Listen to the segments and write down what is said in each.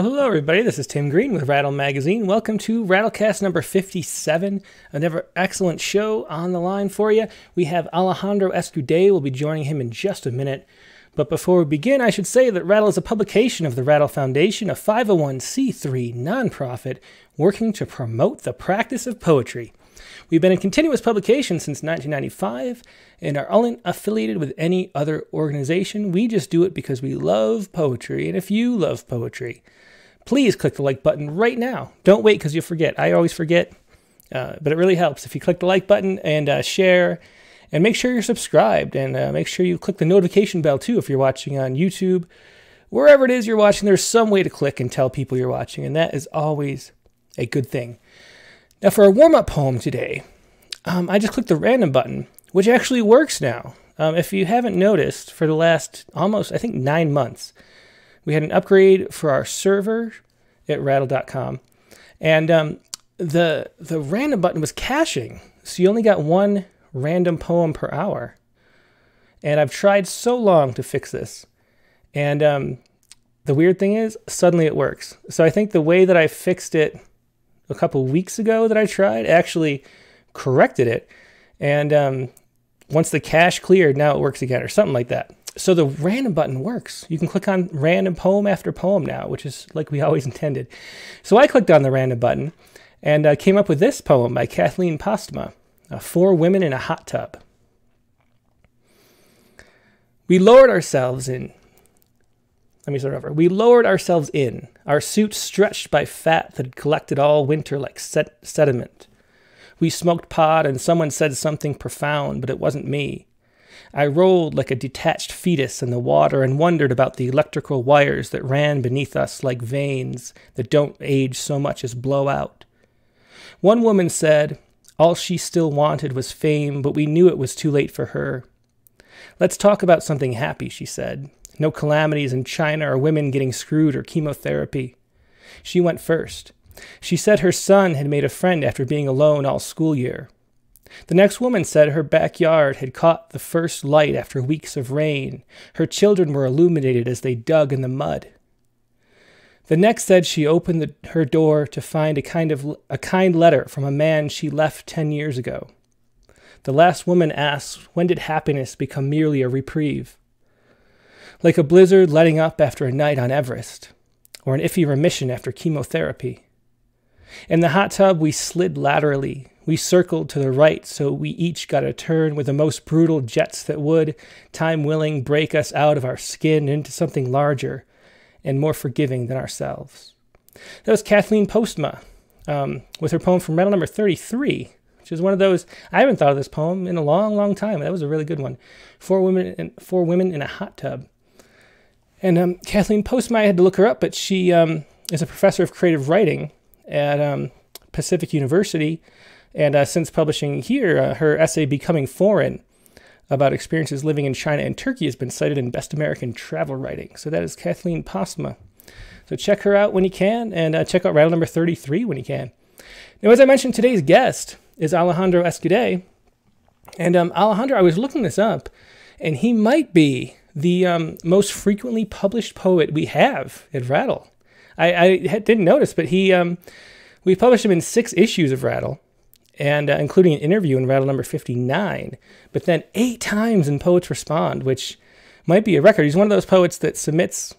Well, hello, everybody. This is Tim Green with Rattle Magazine. Welcome to Rattlecast number 57, another excellent show on the line for you. We have Alejandro Escudé. We'll be joining him in just a minute. But before we begin, I should say that Rattle is a publication of the Rattle Foundation, a 501c3 nonprofit working to promote the practice of poetry. We've been in continuous publication since 1995 and are unaffiliated with any other organization. We just do it because we love poetry. And if you love poetry, please click the like button right now. Don't wait because you'll forget. I always forget, uh, but it really helps if you click the like button and uh, share. And make sure you're subscribed and uh, make sure you click the notification bell too if you're watching on YouTube. Wherever it is you're watching, there's some way to click and tell people you're watching, and that is always a good thing. Now, for our warm up poem today, um, I just clicked the random button, which actually works now. Um, if you haven't noticed, for the last almost, I think, nine months, we had an upgrade for our server at rattle.com. And um, the, the random button was caching. So you only got one random poem per hour. And I've tried so long to fix this. And um, the weird thing is, suddenly it works. So I think the way that I fixed it a couple weeks ago that I tried actually corrected it. And um, once the cache cleared, now it works again, or something like that. So the random button works. You can click on random poem after poem now, which is like we always intended. So I clicked on the random button and uh, came up with this poem by Kathleen Postma uh, Four Women in a Hot Tub. We lowered ourselves in. Let me start over. We lowered ourselves in, our suits stretched by fat that had collected all winter like set sediment. We smoked pot, and someone said something profound, but it wasn't me. I rolled like a detached fetus in the water and wondered about the electrical wires that ran beneath us like veins that don't age so much as blow out. One woman said, all she still wanted was fame, but we knew it was too late for her. Let's talk about something happy, she said. No calamities in China or women getting screwed or chemotherapy. She went first. She said her son had made a friend after being alone all school year. The next woman said her backyard had caught the first light after weeks of rain. Her children were illuminated as they dug in the mud. The next said she opened the, her door to find a kind of a kind letter from a man she left ten years ago. The last woman asked, when did happiness become merely a reprieve? Like a blizzard letting up after a night on Everest, or an iffy remission after chemotherapy. In the hot tub, we slid laterally. We circled to the right, so we each got a turn with the most brutal jets that would, time willing, break us out of our skin into something larger, and more forgiving than ourselves. That was Kathleen Postma um, with her poem from Rattle number 33, which is one of those. I haven't thought of this poem in a long, long time. That was a really good one. Four women, in, four women in a hot tub. And um, Kathleen Postma, I had to look her up, but she um, is a professor of creative writing at um, Pacific University. And uh, since publishing here, uh, her essay Becoming Foreign about experiences living in China and Turkey has been cited in Best American Travel Writing. So that is Kathleen Postma. So check her out when you can, and uh, check out Rattle number 33 when you can. Now, as I mentioned, today's guest is Alejandro Escudé. And um, Alejandro, I was looking this up, and he might be the um, most frequently published poet we have at Rattle. I, I didn't notice, but he um, we published him in six issues of Rattle and uh, including an interview in Rattle number 59, but then eight times in Poets Respond, which might be a record. He's one of those poets that submits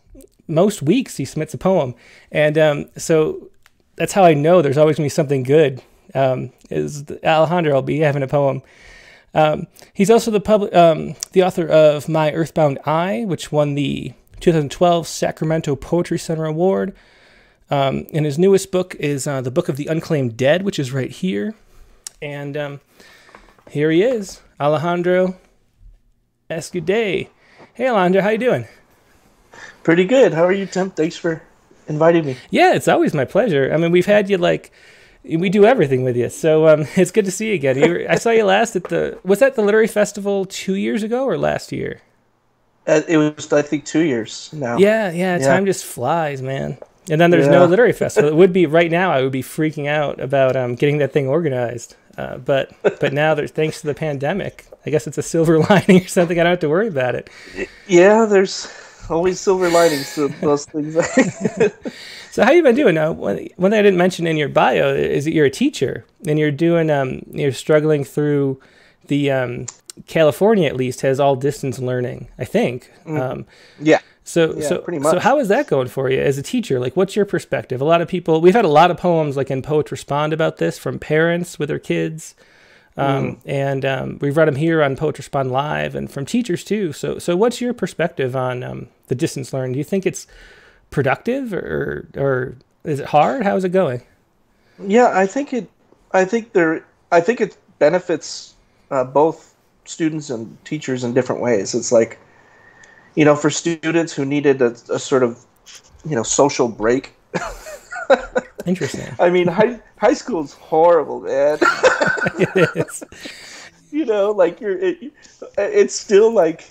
most weeks, he submits a poem. And um, so that's how I know there's always going to be something good. Um, is Alejandro will be having a poem. Um, he's also the public, um, the author of My Earthbound Eye, which won the 2012 Sacramento Poetry Center Award. Um, and his newest book is uh, the Book of the Unclaimed Dead, which is right here. And um, here he is, Alejandro Escudé. Hey, Alejandro, how you doing? Pretty good. How are you, Tim? Thanks for inviting me. Yeah, it's always my pleasure. I mean, we've had you like we do everything with you, so um, it's good to see you again. You I saw you last at the was that the literary festival two years ago or last year? Uh, it was, I think, two years now. Yeah, yeah. yeah. Time just flies, man. And then there's yeah. no literary festival. It would be right now. I would be freaking out about um, getting that thing organized. Uh, but but now there's thanks to the pandemic, I guess it's a silver lining or something. I don't have to worry about it. Yeah, there's always silver linings to those things. so how you been doing now? One, one thing I didn't mention in your bio is that you're a teacher and you're doing um you're struggling through the um California at least has all distance learning. I think. Mm. Um, yeah. So Yeah, so pretty much. so how is that going for you as a teacher? Like, what's your perspective? A lot of people we've had a lot of poems like in Poets Respond about this from parents with their kids. Um, Mm. And um, we've read them here on Poets Respond Live, and from teachers too. So, so what's your perspective on um, the distance learning? Do you think it's productive, or or is it hard? How's it going? Yeah, I think it. I think there. I think it benefits uh, both students and teachers in different ways. It's like, you know, for students who needed a, a sort of, you know, social break. Interesting. I mean, high high school's horrible, man. It's- you know, like you're. It, it's still like,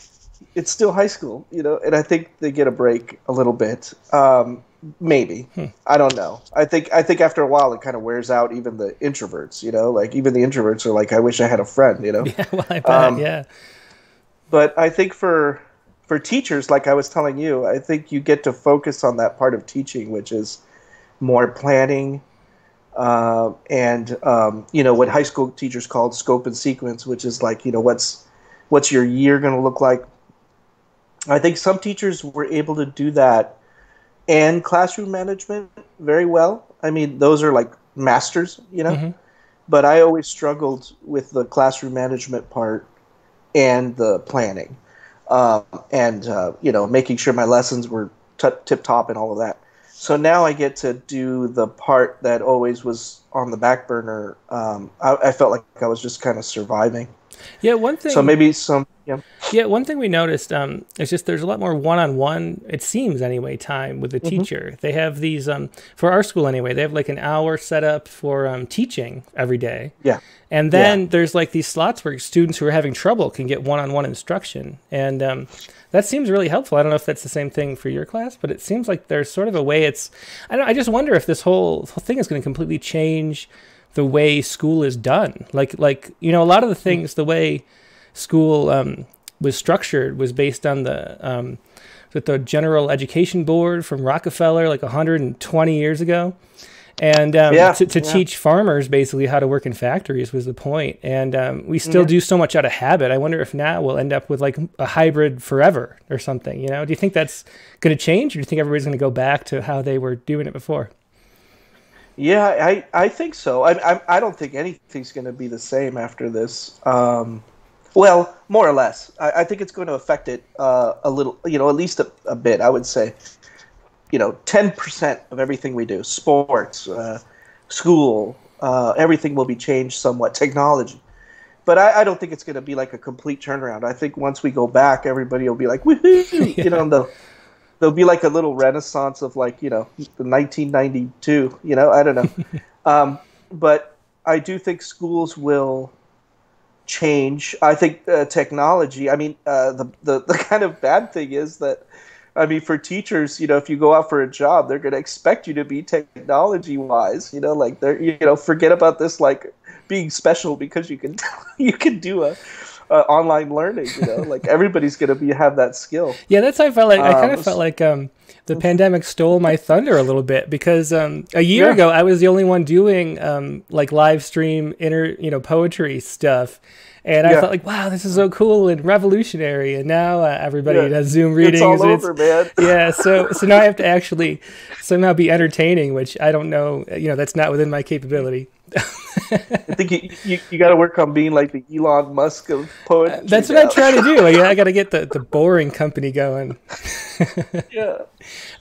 it's still high school, you know, and I think they get a break a little bit. Um, maybe I don't know. I think I think after a while it kind of wears out even the introverts. You know, like even the introverts are like, I wish I had a friend. You know. yeah, well, I bet. Um, yeah. but I think for for teachers, like I was telling you, I think you get to focus on that part of teaching, which is more planning, uh, and um, you know what high school teachers called scope and sequence, which is like you know what's what's your year going to look like. I think some teachers were able to do that and classroom management very well. I mean, those are like masters, you know. Mhm. But I always struggled with the classroom management part and the planning, um, and uh, you know, making sure my lessons were t- tip top and all of that. So now I get to do the part that always was on the back burner. Um, I, I felt like I was just kind of surviving. Yeah, one thing. So maybe some, yeah, Yeah, one thing we noticed um, is just there's a lot more one-on-one. It seems anyway, time with the teacher. They have these um, for our school anyway. They have like an hour set up for um, teaching every day, yeah, and then there's like these slots where students who are having trouble can get one-on-one instruction, and um, that seems really helpful. I don't know if that's the same thing for your class, but it seems like there's sort of a way. It's I don't. I just wonder if this whole, whole thing is going to completely change the way school is done. Like like you know a lot of the things the way school um, was structured was based on the um, with the General Education Board from Rockefeller like 120 years ago. And um, Yeah, to, to yeah. teach farmers basically how to work in factories was the point. And um, we still do so much out of habit. I wonder if now we'll end up with like a hybrid forever or something. You know, do you think that's going to change, or do you think everybody's going to go back to how they were doing it before? Yeah. I, I think so. I, I, I don't think anything's going to be the same after this. Um, well, more or less. I, I think it's going to affect it uh, a little. You know, at least a, a bit. I would say. You know, ten percent of everything we do, sports, uh, school, uh, everything will be changed somewhat. Technology. But I, I don't think it's going to be like a complete turnaround. I think once we go back, everybody will be like, woohoo! You know, they'll, there'll be like a little renaissance of like, you know, the 1992, you know, I don't know. um, but I do think schools will change. I think uh, technology, I mean, uh, the, the, the kind of bad thing is that, I mean, for teachers, you know, if you go out for a job, they're going to expect you to be technology wise, you know, like they're, you know, forget about this, like being special because you can, you can do a, uh, online learning, you know, like everybody's going to be, have that skill. Yeah, that's how I felt like. I kind Um, of felt like um, the pandemic stole my thunder a little bit because um, a year Yeah. ago I was the only one doing um, like live stream inner, you know, poetry stuff, and I Yeah. felt like, wow, this is so cool and revolutionary. And now uh, everybody Yeah. does Zoom readings. It's all over, man. yeah, so so now I have to actually somehow be entertaining, which I don't know. You know, that's not within my capability. I think you, you, you got to work on being like the Elon Musk of poetry. That's what now. I try to do. I, I got to get the, the boring company going. Yeah.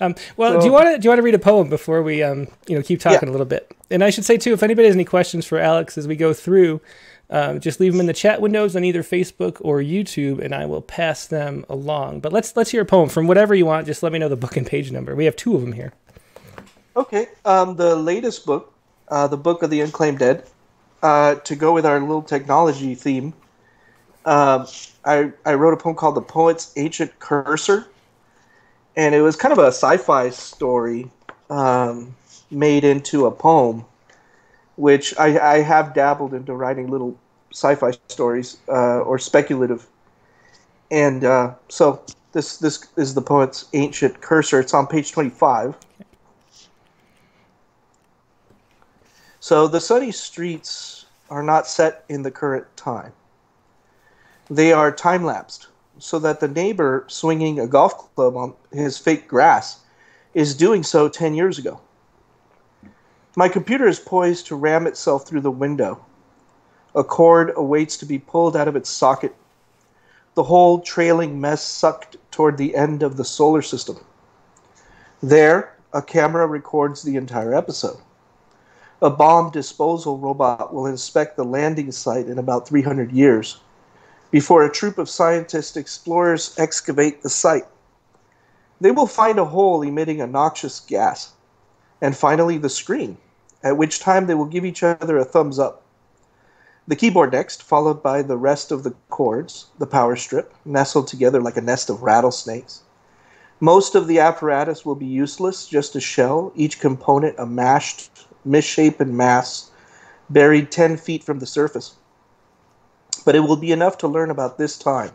Um, well, do you want to do you want to read a poem before we um, you know keep talking a little bit? And I should say too, if anybody has any questions for Alex as we go through, um, just leave them in the chat windows on either Facebook or YouTube, and I will pass them along. But let's let's hear a poem from whatever you want. Just let me know the book and page number. We have two of them here. Okay. Um, the latest book, uh, the Book of the Unclaimed Dead, uh, to go with our little technology theme. Um, I I wrote a poem called "The Poet's Ancient Cursor," and it was kind of a sci-fi story um, made into a poem, which I, I have dabbled into writing little sci-fi stories uh, or speculative, and uh, so This this is the poet's ancient cursor. It's on page 25. So the sunny streets are not set in the current time. They are time lapsed, so that the neighbor swinging a golf club on his fake grass is doing so 10 years ago. My computer is poised to ram itself through the window. A cord awaits to be pulled out of its socket. The whole trailing mess sucked toward the end of the solar system. There, a camera records the entire episode. A bomb disposal robot will inspect the landing site in about 300 years before a troop of scientist explorers excavate the site. They will find a hole emitting a noxious gas, and finally the screen, at which time they will give each other a thumbs up. The keyboard next, followed by the rest of the cords, the power strip, nestled together like a nest of rattlesnakes. Most of the apparatus will be useless, just a shell, each component a mashed, misshapen mass buried 10 feet from the surface. But it will be enough to learn about this time,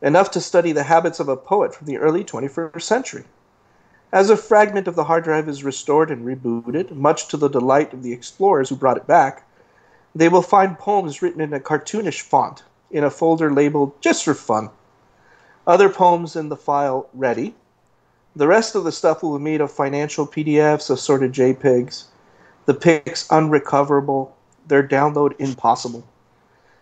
enough to study the habits of a poet from the early 21st century. As a fragment of the hard drive is restored and rebooted, much to the delight of the explorers who brought it back, they will find poems written in a cartoonish font in a folder labeled just for fun. Other poems in the file ready. The rest of the stuff will be made of financial PDFs, assorted JPEGs. The pics unrecoverable, their download impossible.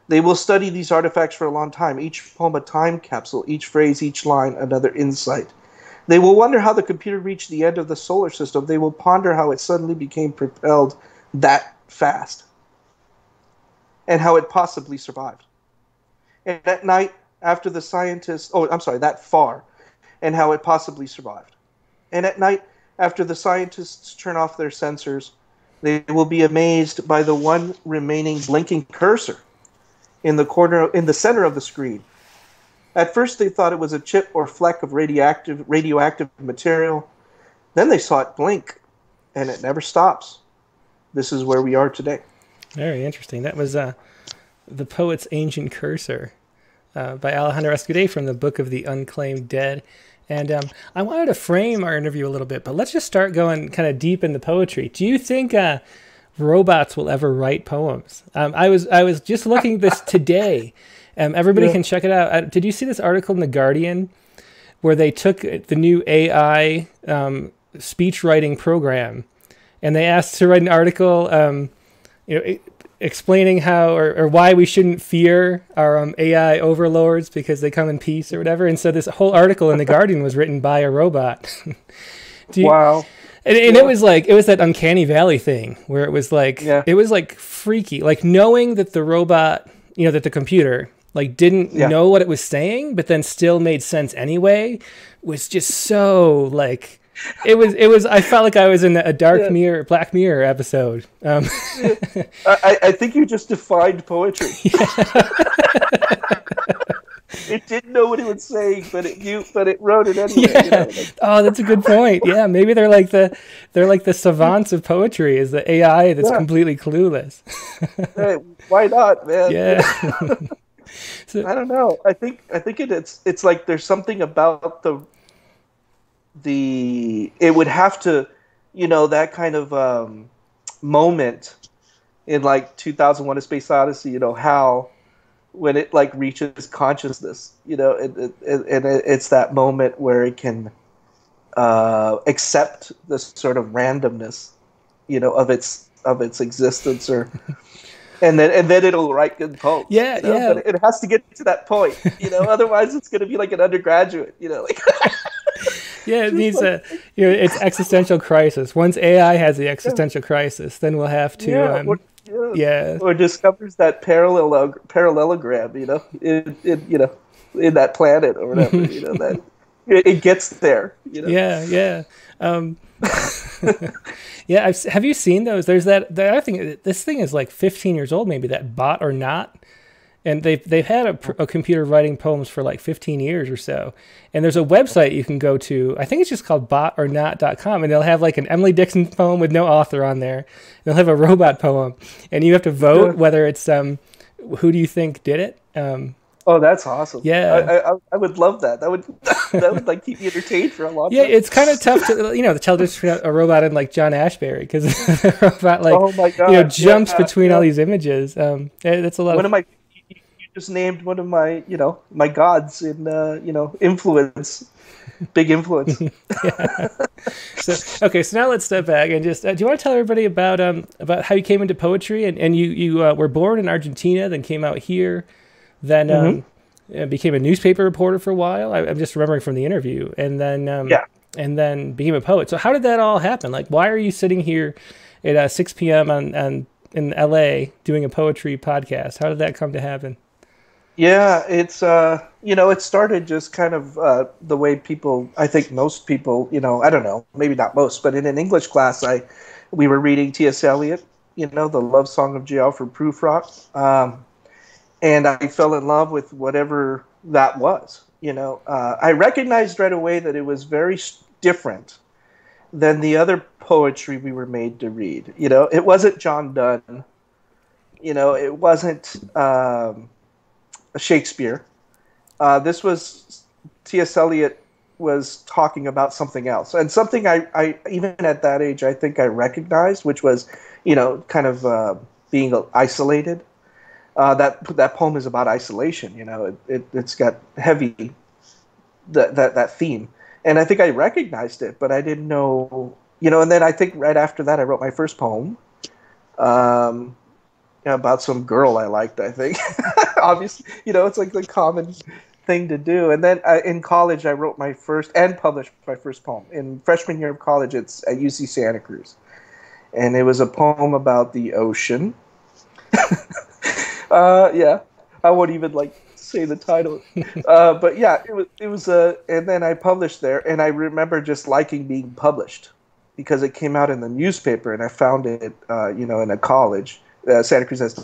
They will study these artifacts for a long time, each poem a time capsule, each phrase, each line another insight. They will wonder how the computer reached the end of the solar system. They will ponder how it suddenly became propelled that fast and how it possibly survived. And at night, after the scientists, oh, I'm sorry, that far, and how it possibly survived. And at night, after the scientists turn off their sensors, they will be amazed by the one remaining blinking cursor in the corner, in the center of the screen. At first, they thought it was a chip or fleck of radioactive radioactive material. Then they saw it blink, and it never stops. This is where we are today. Very interesting. That was uh, The Poet's Ancient Cursor uh, by Alejandro Escudé from the Book of the Unclaimed Dead. And um, I wanted to frame our interview a little bit, but let's just start going kind of deep into poetry. Do you think uh, robots will ever write poems? Um, I was I was just looking at this today. Um, everybody yeah. can check it out. Uh, did you see this article in the Guardian where they took the new AI um, speech writing program and they asked to write an article, um, you know, explaining how or, or, why we shouldn't fear our um, AI overlords because they come in peace or whatever. And so this whole article in the Guardian was written by a robot. you, wow. And, and yeah. it was like it was that uncanny valley thing where it was like yeah. it was like freaky, like knowing that the robot, you know, that the computer like didn't yeah. know what it was saying, but then still made sense anyway, was just so like it was it was i felt like i was in a dark yeah. mirror black mirror episode. Um, I, I think you just defined poetry. It didn't know what it was saying but it you but it wrote it anyway yeah. You know, like, oh that's a good point. Yeah maybe they're like the they're like the savants of poetry is the ai that's yeah. completely clueless. Hey, why not man? Yeah so, i don't know. I think i think it, it's it's like there's something about the the it would have to you know that kind of um, moment in like 2001 a space odyssey you know how when it like reaches consciousness you know it, and it's that moment where it can uh, accept the sort of randomness you know of its of its existence or and then and then it'll write good poems. Yeah, you know? yeah. But it has to get to that point, you know. Otherwise, it's going to be like an undergraduate, you know. Like yeah, it needs a you know it's existential crisis. Once AI has the existential yeah. crisis, then we'll have to yeah, um, or, yeah. yeah. or discovers that parallel parallelogram, you know, in, in you know in that planet or whatever, you know that it, it, gets there, you know. Yeah, yeah. Um, yeah, I've, have you seen those? There's that. The other thing. This thing is like 15 years old, maybe that bot or not and they've they've had a, a, computer writing poems for like 15 years or so. And there's a website you can go to. I think it's just called bot or botornot.com, and they'll have like an Emily Dickinson poem with no author on there. They'll have a robot poem, and you have to vote whether it's um who do you think did it. Um, Oh, that's awesome. Yeah. I, I, I would love that. That would that would like keep me entertained for a long time. Yeah, time. it's kind of tough to you know to tell this a robot and like John Ashbery because the robot like oh my god. you know jumps yeah, between yeah. all these images. Um, that's a lot One of of my you just named one of my, you know, my gods in uh, you know, influence. Big influence. so, okay, so now let's step back and just uh, do you want to tell everybody about um about how you came into poetry and and you you uh, were born in Argentina, then came out here, then um, uh, became a newspaper reporter for a while. I, I'm just remembering from the interview, and then um, Yeah. and then became a poet. So how did that all happen? Like, why are you sitting here at uh, 6 p.m. on on in LA doing a poetry podcast? How did that come to happen? Yeah, it's uh, you know, it started just kind of uh, the way people. I think most people, you know, I don't know, maybe not most, but in an English class, I we were reading T.S. Eliot, you know, the love song of J. Alfred Prufrock, um, and I fell in love with whatever that was. You know, uh, I recognized right away that it was very different than the other poetry we were made to read. You know, it wasn't John Donne. You know, it wasn't. Um, Shakespeare. Uh, this was T.S. Eliot was talking about something else, and something I, I even at that age I think I recognized, which was, you know, kind of uh, being isolated. Uh, that that poem is about isolation. You know, it, it it's got heavy that that that theme, and I think I recognized it, but I didn't know. You know, and then I think right after that I wrote my first poem. Um, about some girl I liked, I think. Obviously, you know, it's like the common thing to do. And then uh, in college, I wrote my first and published my first poem. In freshman year of college, it's at UC Santa Cruz. And it was a poem about the ocean. uh, yeah, I won't even like say the title. Uh, but yeah, it was, it was a, and then I published there. And I remember just liking being published because it came out in the newspaper and I found it, uh, you know, in a college uh, Santa Cruz has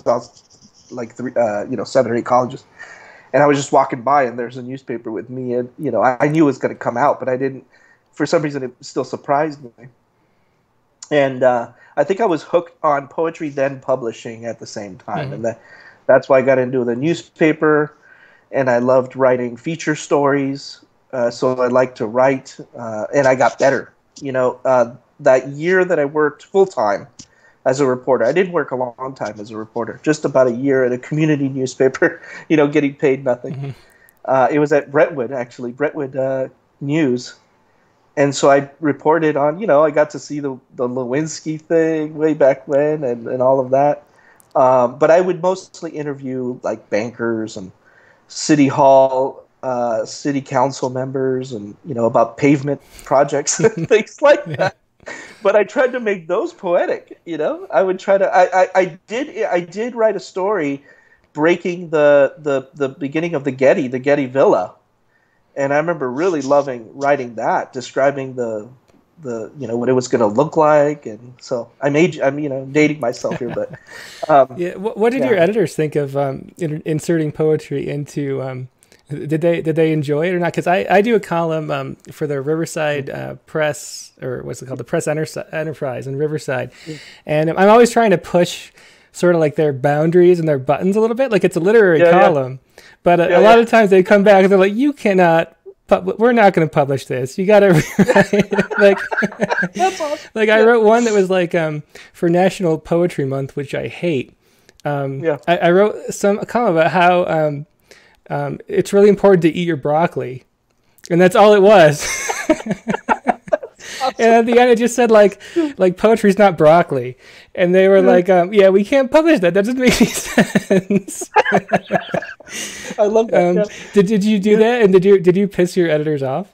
like three, uh, you know, seven or eight colleges. And I was just walking by, and there's a newspaper with me, and you know, I, I knew it was going to come out, but I didn't. For some reason, it still surprised me. And uh, I think I was hooked on poetry, then publishing at the same time, Mhm. and that that's why I got into the newspaper. And I loved writing feature stories, uh, so I liked to write, uh, and I got better. You know, uh, that year that I worked full time as a reporter. I didn't work a long time as a reporter, just about a year at a community newspaper, you know, getting paid nothing. Mhm. Uh, it was at Brentwood, actually, Brentwood uh, News. And so I reported on, you know, I got to see the, the Lewinsky thing way back when and, and all of that. Um, but I would mostly interview like bankers and city hall, uh, city council members and, you know, about pavement projects and things like that but I tried to make those poetic. You know, I would try to. I, I, I did. I did write a story breaking the, the the beginning of the Getty, the Getty Villa, and I remember really loving writing that, describing the the you know what it was going to look like, and so I made. I'm you know dating myself here, but um, Yeah. What, what did Yeah. your editors think of um, in, inserting poetry into? Um, did they did they enjoy it or not? Because I, I do a column um, for the Riverside uh, Press or what's it called the Press Enter- Enterprise in Riverside, and I'm always trying to push sort of like their boundaries and their buttons a little bit. Like it's a literary Yeah, column, but a, a lot of times they come back and they're like, "You cannot." Pub- we're not going to publish this. You got to like like I wrote one that was like um, for National Poetry Month, which I hate. Um, Yeah. I, I wrote some a column about how um, um, it's really important to eat your broccoli, and that's all it was. and at the end, it just said like like poetry's not broccoli, and they were like, um, "Yeah, we can't publish that. That doesn't make any sense." I love that. um, yeah. did did you do that? And did you did you piss your editors off?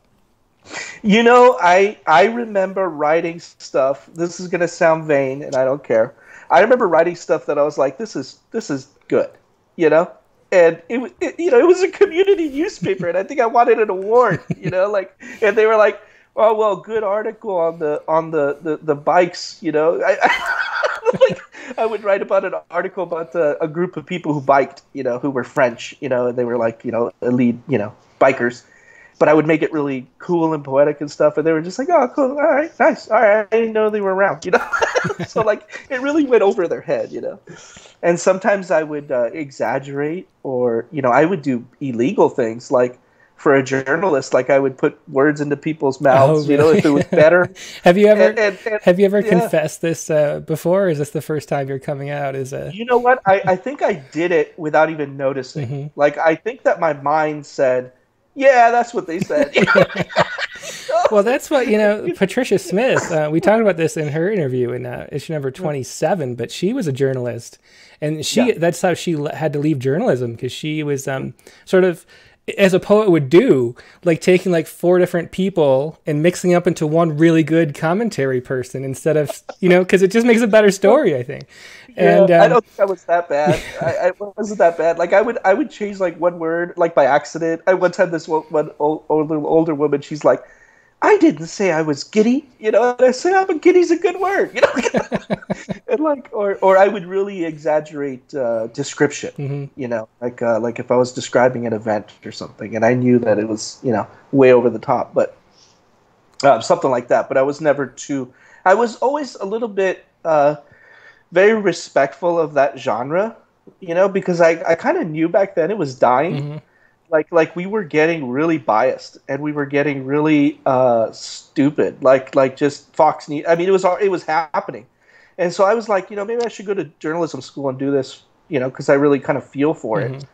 You know, I I remember writing stuff. This is gonna sound vain, and I don't care. I remember writing stuff that I was like, "This is this is good," you know. And it was, it, you know, it was a community newspaper, and I think I wanted an award, you know, like, and they were like, "Oh well, good article on the on the the, the bikes," you know. I, I, like, I would write about an article about uh, a group of people who biked, you know, who were French, you know, and they were like, you know, elite, you know, bikers but I would make it really cool and poetic and stuff, and they were just like, "Oh, cool, all right, nice, all right." I didn't know they were around, you know. so like, it really went over their head, you know. And sometimes I would uh, exaggerate, or you know, I would do illegal things like for a journalist, like I would put words into people's mouths, Oh, you know, if it was better. have you ever And- and- and- have you ever yeah. confessed this uh, before? Or is this the first time you're coming out as a? You know what? I, I think I did it without even noticing. Mhm. Like I think that my mind said, "Yeah, that's what they said." Well, that's what you know. Patricia Smith. Uh, we talked about this in her interview in uh, issue number twenty-seven. But she was a journalist, and she Yeah. that's how she had to leave journalism because she was um, sort of as a poet would do, like taking like four different people and mixing up into one really good commentary person instead of you know because it just makes a better story. I think. And Yeah, I um, don't think that was that bad. I, I wasn't that bad. Like I would I would change like one word like by accident. I once had this one, one old, older older woman. She's like, I didn't say I was giddy, you know. And I said, "Oh, but giddy's a good word," you know. and like, or or I would really exaggerate uh, description, Mhm. you know, like uh, like if I was describing an event or something, and I knew that it was you know way over the top, but uh, something like that. But I was never too. I was always a little bit. Uh, very respectful of that genre, you know, because I, I kind of knew back then it was dying. Mhm. Like like we were getting really biased and we were getting really uh, stupid. Like like just Fox News. I mean, it was it was happening, and so I was like, you know, maybe I should go to journalism school and do this, you know, because I really kind of feel for it.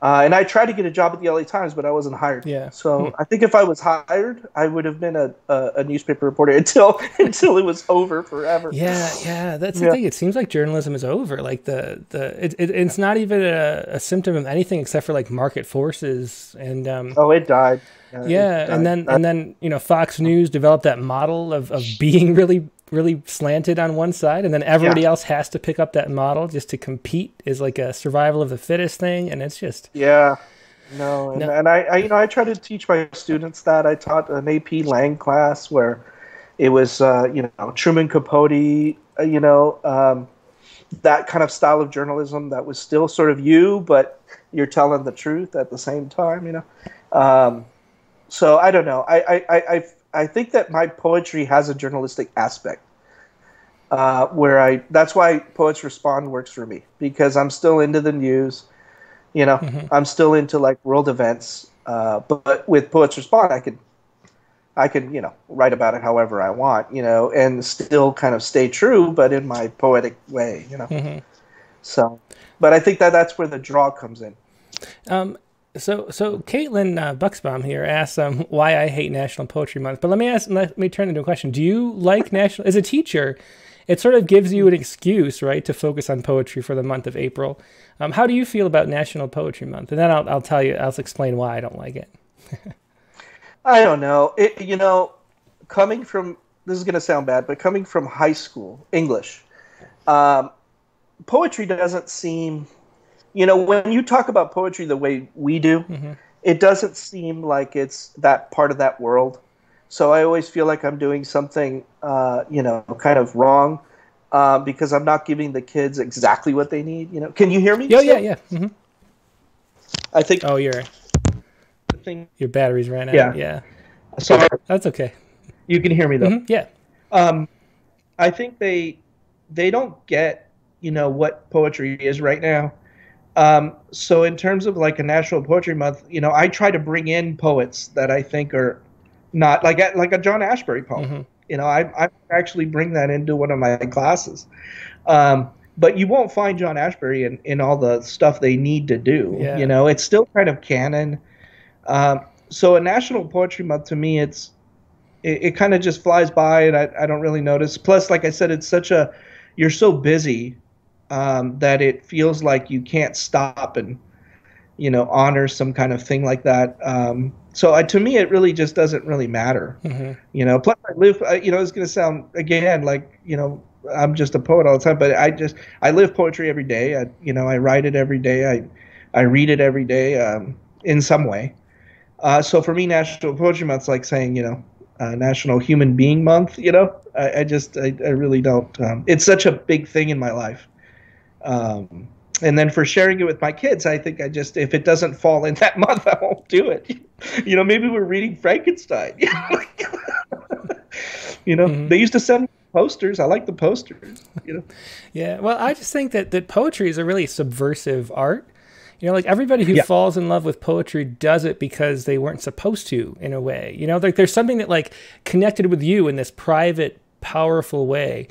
Uh, and I tried to get a job at the LA Times, but I wasn't hired. Yeah. So Hmm. I think if I was hired, I would have been a, a, a newspaper reporter until until it was over forever. Yeah, yeah, that's the Yeah. thing. It seems like journalism is over. Like the the it, it, it's not even a, a symptom of anything except for like market forces and um, Oh, it died. It yeah, died. and then and then you know Fox News developed that model of of being really really slanted on one side, and then everybody Yeah. else has to pick up that model just to compete is like a survival of the fittest thing, and it's just Yeah. No, and, No. and I, I, you know, I try to teach my students that. I taught an AP Lang class where it was, uh, you know, Truman Capote, uh, you know, um, that kind of style of journalism that was still sort of you, but you're telling the truth at the same time, you know. Um, so I don't know. I, I, I, I, think that my poetry has a journalistic aspect. Uh, where I that's why Poets Respond works for me because I'm still into the news, you know, I'm still into like world events. Uh, but, but with Poets Respond, I could I could you know write about it however I want, you know, and still kind of stay true, but in my poetic way, you know. Mhm. So, but I think that that's where the draw comes in. Um, so so Caitlin uh, Bucksbaum here asks um, why I hate National Poetry Month. But let me ask, let me turn into a question. Do you like national? As a teacher, it sort of gives you an excuse, right, to focus on poetry for the month of April. Um, how do you feel about National Poetry Month? And then I'll I'll tell you, I'll explain why I don't like it. I don't know. It, you know, coming from this is going to sound bad, but coming from high school English, um, poetry doesn't seem. You know, when you talk about poetry the way we do, it doesn't seem like it's that part of that world. So I always feel like I'm doing something, uh, you know, kind of wrong. Uh, because I'm not giving the kids exactly what they need. You know, can you hear me? Yeah, still? yeah. hmm I think Oh, your the thing. your batteries ran out. Yeah. yeah. Sorry, That's okay. you can hear me though. Mhm, Yeah. um, I think they they don't get you know what poetry is right now. Um, so in terms of like a National Poetry Month, you know, I try to bring in poets that I think are not like a, like a John Ashbery poem. Mhm. You know, I I actually bring that into one of my classes. Um, but you won't find John Ashbery in, in all the stuff they need to do. Yeah. You know, it's still kind of canon. Um, so a National Poetry Month to me, it's it, it kind of just flies by and I, I don't really notice. Plus, like I said, it's such a you're so busy um, that it feels like you can't stop and you know honor some kind of thing like that. Um, so uh, to me, it really just doesn't really matter. hmm You know, plus I live. uh, You know, it's gonna sound again like you know I'm just a poet all the time, but I just I live poetry every day. I you know I write it every day. I I read it every day um, in some way. Uh, so for me, National Poetry Month's like saying you know uh, National Human Being Month. You know, I, I just I, I really don't. Um, it's such a big thing in my life. Um, and then for sharing it with my kids, I think I just if it doesn't fall in that month, I won't do it. You know, maybe we're reading Frankenstein. you know, mm-hmm. they used to send posters. I like the posters. You know. yeah. Well, I just think that that poetry is a really subversive art. You know, like everybody who yeah. falls in love with poetry does it because they weren't supposed to, in a way. You know, like there's something that like connected with you in this private, powerful way.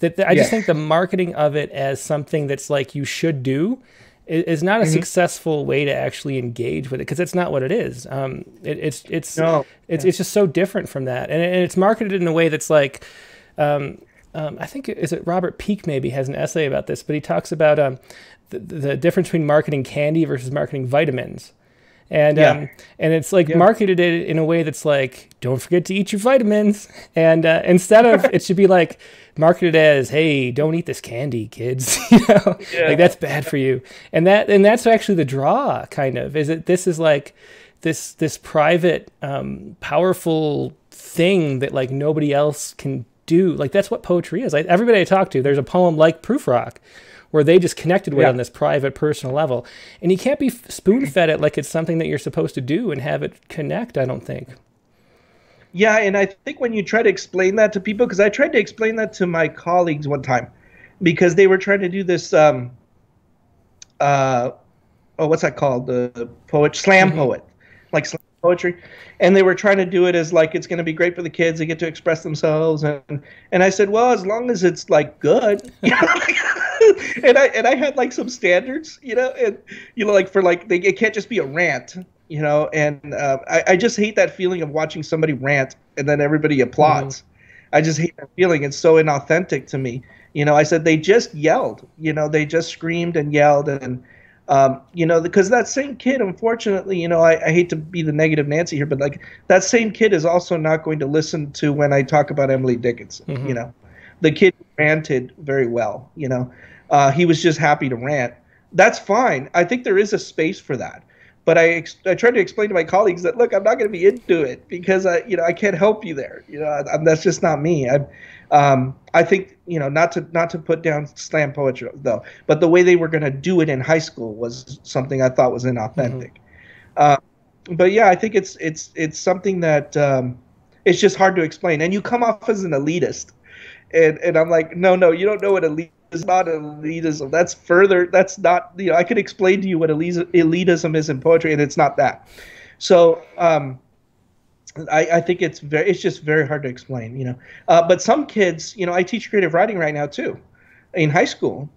That, that I yeah. just think the marketing of it as something that's like you should do is not a mm-hmm. successful way to actually engage with it because it's not what it is. Um, it, it's it's no. it's yeah. it's just so different from that, and, and, it's marketed in a way that's like. Um, um, I think is it Robert Peake maybe has an essay about this, but he talks about um, the, the difference between marketing candy versus marketing vitamins. And yeah. um, and it's like yeah. marketed it in a way that's like, don't forget to eat your vitamins. And uh, instead of it should be like marketed as, hey, don't eat this candy, kids. you know, yeah. like that's bad for you. And that and that's actually the draw, kind of, is that this is like this this private, um, powerful thing that like nobody else can do. Like that's what poetry is. Like everybody I talk to, there's a poem like Prufrock where they just connected with yeah. on this private personal level. And you can't be spoon fed it like it's something that you're supposed to do and have it connect, I don't think. Yeah, and I think when you try to explain that to people, because I tried to explain that to my colleagues one time, because they were trying to do this, um, uh, oh, what's that called? The poet, slam mm-hmm. poet, like slam poetry, and they were trying to do it as like it's going to be great for the kids. They get to express themselves, and and I said, well, as long as it's like good, and I and I had like some standards, you know, and you know, like for like they, it can't just be a rant, you know, and uh, I, I just hate that feeling of watching somebody rant and then everybody applauds. Mm-hmm. I just hate that feeling. It's so inauthentic to me. You know, I said they just yelled. You know, they just screamed and yelled and. Um, you know, because that same kid, unfortunately, you know, I, I, hate to be the negative Nancy here, but like that same kid is also not going to listen to when I talk about Emily Dickinson. Mm-hmm. You know, the kid ranted very well. You know, uh, he was just happy to rant. That's fine. I think there is a space for that. But I, ex- I tried to explain to my colleagues that look, I'm not going to be into it because I, you know, I can't help you there. You know, I, that's just not me. I, um, I think you know, not to not to put down slam poetry though, but the way they were going to do it in high school was something I thought was inauthentic. Mm-hmm. Uh, but yeah, I think it's it's it's something that um, it's just hard to explain, and you come off as an elitist, and and I'm like, no, no, you don't know what elite is not elitism. That's further. That's not. You know, I could explain to you what elitism is in poetry, and it's not that. So, um, I, I think it's very. It's just very hard to explain. You know, uh, but some kids, you know, I teach creative writing right now too, in high school,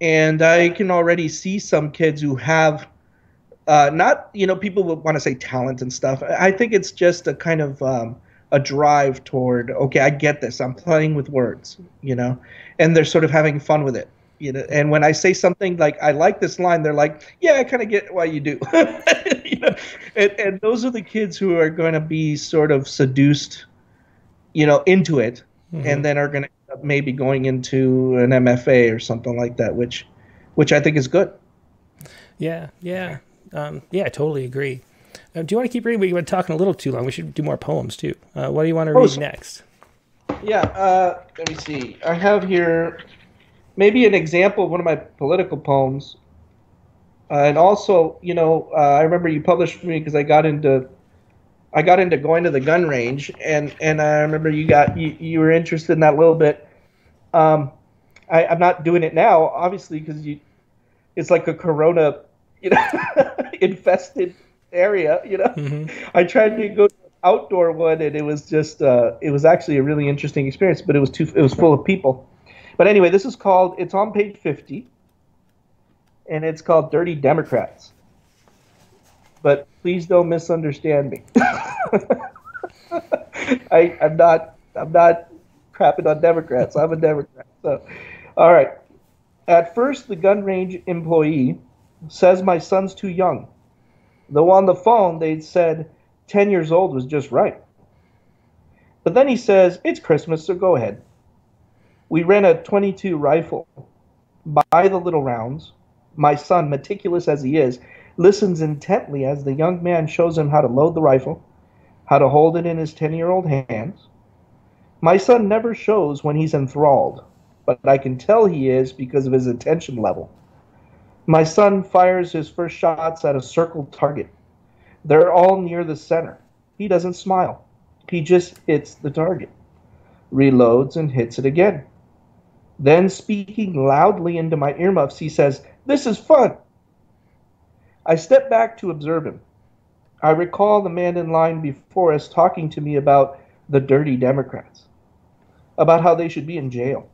and I can already see some kids who have. Uh, not you know people would want to say talent and stuff. I think it's just a kind of um, a drive toward okay i get this. I'm playing with words you know? And they're sort of having fun with it you know? And when i say something like i like this line they're like yeah i kind of get why you do. You know? And, and those are the kids who are going to be sort of seduced you know into it mm-hmm. and then are going to maybe going into an mfa or something like that which which i think is good. Yeah yeah. Um, yeah i totally agree uh, do you want to keep reading? We've been talking a little too long. We should do more poems too. Uh, what do you want to read next? Yeah, uh, let me see. I have here maybe an example of one of my political poems. Uh, and also, you know, uh, I remember you published for me because I got into, I got into going to the gun range, and and I remember you got you, you were interested in that a little bit. Um, I, I'm not doing it now, obviously, because you, it's like a corona, you know, infested area. You know, mm-hmm. I tried to go to an outdoor one, and it was just uh, it was actually a really interesting experience, but it was too it was full of people. But anyway, this is called. It's on page fifty, and it's called "Dirty Democrats." But please don't misunderstand me. I, I'm not. I'm not crapping on Democrats. I'm a Democrat. So, all right. At first, the gun range employee says my son's too young. Though on the phone they said 10 years old was just right. But then he says, It's Christmas, so go ahead. We rent a 22 rifle, buy the little rounds. My son, meticulous as he is, listens intently as the young man shows him how to load the rifle, how to hold it in his 10 year old hands. My son never shows when he's enthralled, but I can tell he is because of his attention level. My son fires his first shots at a circled target. They're all near the center. He doesn't smile. He just hits the target, reloads, and hits it again. Then, speaking loudly into my earmuffs, he says, This is fun. I step back to observe him. I recall the man in line before us talking to me about the dirty Democrats, about how they should be in jail.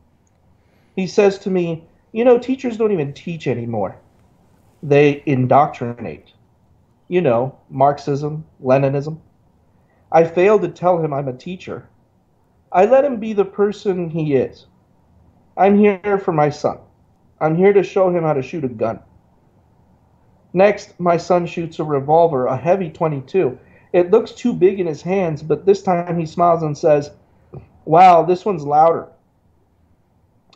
He says to me, You know, teachers don't even teach anymore, they indoctrinate. You know, Marxism, Leninism. I fail to tell him I'm a teacher. I let him be the person he is. I'm here for my son. I'm here to show him how to shoot a gun. Next, my son shoots a revolver, a heavy 22. It looks too big in his hands, but this time he smiles and says, Wow, this one's louder.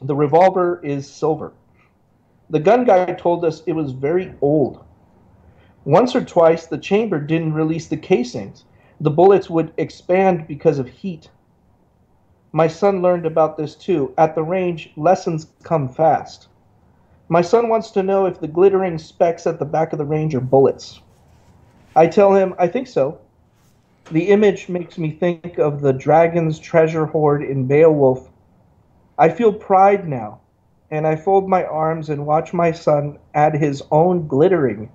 The revolver is silver. The gun guy told us it was very old. Once or twice, the chamber didn't release the casings. The bullets would expand because of heat. My son learned about this too. At the range, lessons come fast. My son wants to know if the glittering specks at the back of the range are bullets. I tell him, I think so. The image makes me think of the dragon's treasure hoard in Beowulf. I feel pride now, and I fold my arms and watch my son add his own glittering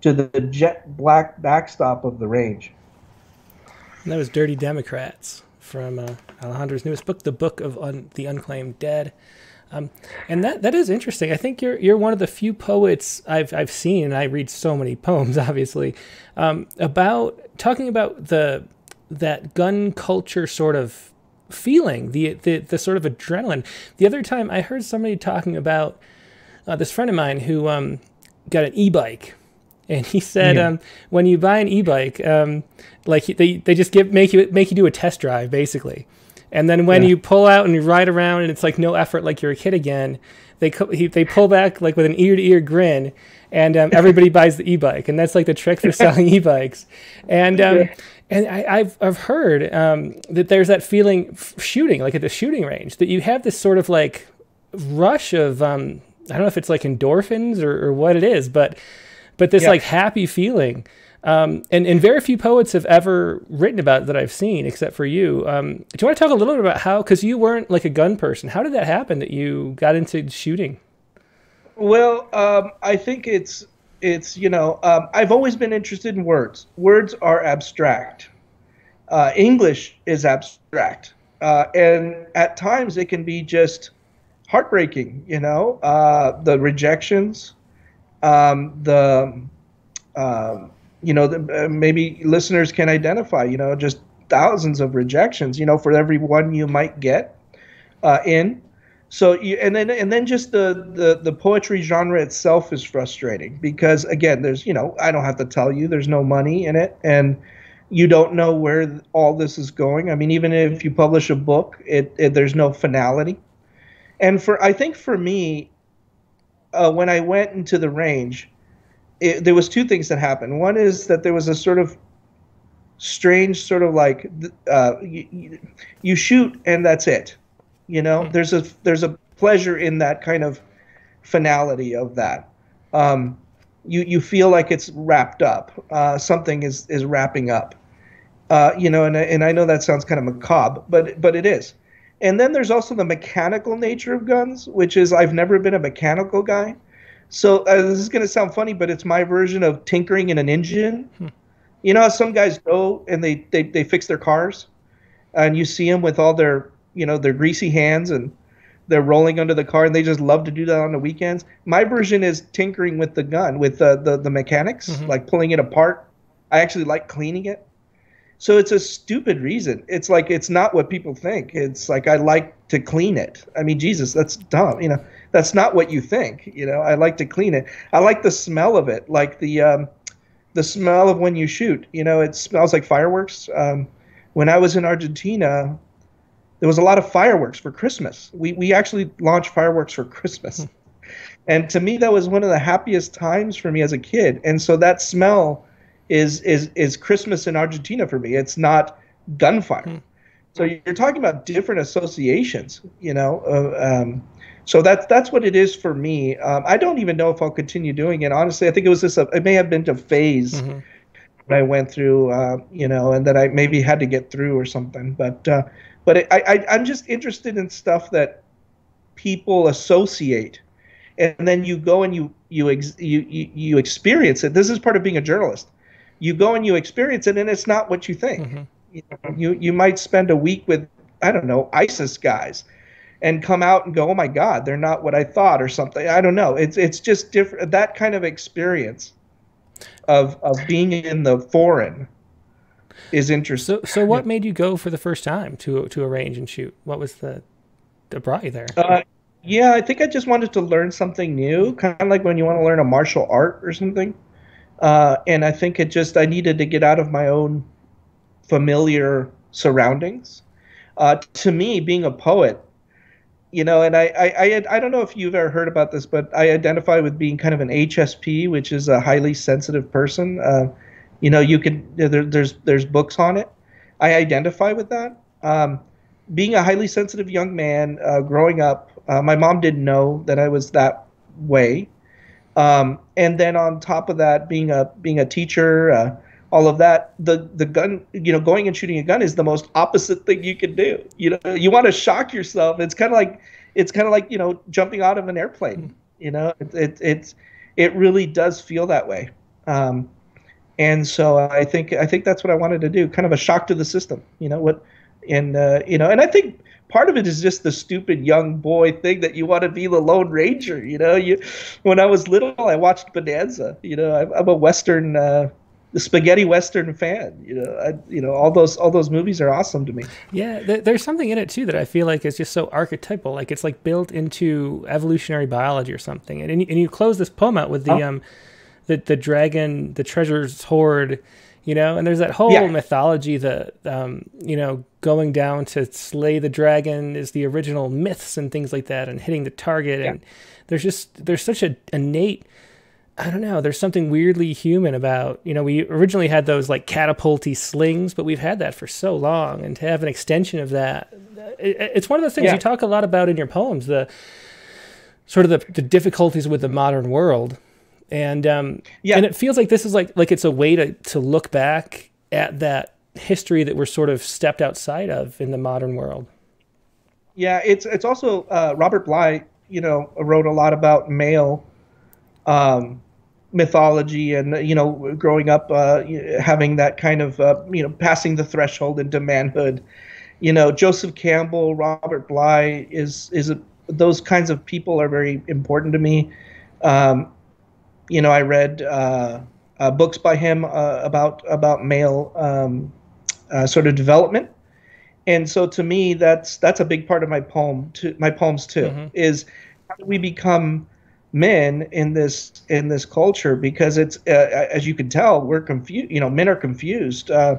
to the jet black backstop of the range. And that was Dirty Democrats from uh, Alejandro's newest book, The Book of Un- the Unclaimed Dead. Um, and that that is interesting. I think you're you're one of the few poets I've I've seen, I read so many poems, obviously, um, about talking about the that gun culture sort of feeling, the, the the sort of adrenaline. The other time I heard somebody talking about uh, this friend of mine who um, got an e-bike and he said yeah. um, when you buy an e-bike um, like they, they just give make you make you do a test drive basically and then when yeah. you pull out and you ride around and it's like no effort like you're a kid again they he, they pull back like with an ear to ear grin and um, everybody buys the e-bike and that's like the trick for selling e-bikes and um, yeah. And I, have I've heard um, that there's that feeling f- shooting like at the shooting range that you have this sort of like rush of um, I don't know if it's like endorphins or, or what it is but but this yeah. like happy feeling. Um, and, and very few poets have ever written about that I've seen, except for you. Um, do you want to talk a little bit about how, because you weren't like a gun person, how did that happen that you got into shooting? Well, um, I think it's it's you know um, I've always been interested in words. Words are abstract. Uh, English is abstract, uh, and at times it can be just heartbreaking. You know, uh, the rejections, um, the um, you know the, uh, maybe listeners can identify you know just thousands of rejections you know for every one you might get uh, in so you, and then and then just the, the the poetry genre itself is frustrating because again there's you know I don't have to tell you there's no money in it and you don't know where all this is going I mean even if you publish a book it, it there's no finality and for I think for me uh, when I went into the range, it, there was two things that happened. One is that there was a sort of strange sort of like uh, you, you, shoot and that's it. You know, mm there's a there's a pleasure in that kind of finality of that. Um, you you feel like it's wrapped up. Uh, something is is wrapping up. Uh, you know, and and I know that sounds kind of macabre, but but it is. And then there's also the mechanical nature of guns, which is I've never been a mechanical guy. So uh, this is going to sound funny, but it's my version of tinkering in an engine. Hmm. You know how some guys go and they, they, they fix their cars, and you see them with all their you know their greasy hands and they're rolling under the car and they just love to do that on the weekends. My version is tinkering with the gun, with the the, the mechanics, mm-hmm. like pulling it apart. I actually like cleaning it. So it's a stupid reason. It's like it's not what people think. It's like I like to clean it. I mean, Jesus, that's dumb. You know, that's not what you think. You know, I like to clean it. I like the smell of it, like the um, the smell of when you shoot. You know, it smells like fireworks. Um, when I was in Argentina, there was a lot of fireworks for Christmas. We we actually launched fireworks for Christmas. Hmm. And to me, that was one of the happiest times for me as a kid. And so that smell is is is Christmas in Argentina for me. It's not gunfire. Hmm. So you're talking about different associations, you know. Uh, um, So that's that's what it is for me. Um, I don't even know if I'll continue doing it. Honestly, I think it was just a, it may have been a phase mm-hmm. that I went through, uh, you know, and that I maybe had to get through or something. But uh, but I, I I'm just interested in stuff that people associate, and then you go and you you ex, you, you you experience it. This is part of being a journalist. You go and you experience it, and it's not what you think. Mm-hmm. You, know, you you might spend a week with I don't know ISIS guys and come out and go, "Oh my God, they're not what I thought," or something. I don't know. It's it's just different. That kind of experience of of being in the foreign is interesting. So, so what made you go for the first time to to arrange and shoot? What was the that brought you there? Uh, yeah, I think I just wanted to learn something new, kind of like when you want to learn a martial art or something. Uh, and I think it just I needed to get out of my own familiar surroundings. Uh, to me, being a poet, you know, and I, I, I, I, don't know if you've ever heard about this, but I identify with being kind of an HSP, which is a highly sensitive person. Uh, you know, you can there, there's there's books on it. I identify with that. Um, being a highly sensitive young man, uh, growing up, uh, my mom didn't know that I was that way. Um, and then on top of that, being a being a teacher, uh, all of that the the gun you know going and shooting a gun is the most opposite thing you can do you know you want to shock yourself it's kind of like it's kind of like you know jumping out of an airplane you know it, it it's it really does feel that way um, and so i think i think that's what i wanted to do kind of a shock to the system you know what and uh, you know and i think part of it is just the stupid young boy thing that you want to be the lone ranger you know you when i was little i watched bonanza you know i'm, I'm a western uh, the spaghetti western fan. You know, I, you know all those all those movies are awesome to me. Yeah, th- there's something in it too that I feel like is just so archetypal. Like it's like built into evolutionary biology or something. And and you, and you close this poem out with the oh. um, the the dragon, the treasure's hoard. You know, and there's that whole yeah. mythology that um, you know going down to slay the dragon is the original myths and things like that, and hitting the target. Yeah. And there's just there's such a innate I don't know. There's something weirdly human about, you know, we originally had those like catapulty slings, but we've had that for so long. And to have an extension of that, it, it's one of those things yeah. you talk a lot about in your poems, the sort of the, the difficulties with the modern world. And, um, yeah. and it feels like this is like, like it's a way to, to look back at that history that we're sort of stepped outside of in the modern world. Yeah. It's, it's also, uh, Robert Bly, you know, wrote a lot about male, um, mythology and you know growing up uh, having that kind of uh, you know passing the threshold into manhood you know joseph campbell robert bly is is a, those kinds of people are very important to me um, you know i read uh, uh books by him uh, about about male um, uh, sort of development. And so to me that's that's a big part of my poem to my poems too mm-hmm. is how do we become men in this in this culture? Because it's uh, as you can tell we're confused you know men are confused uh,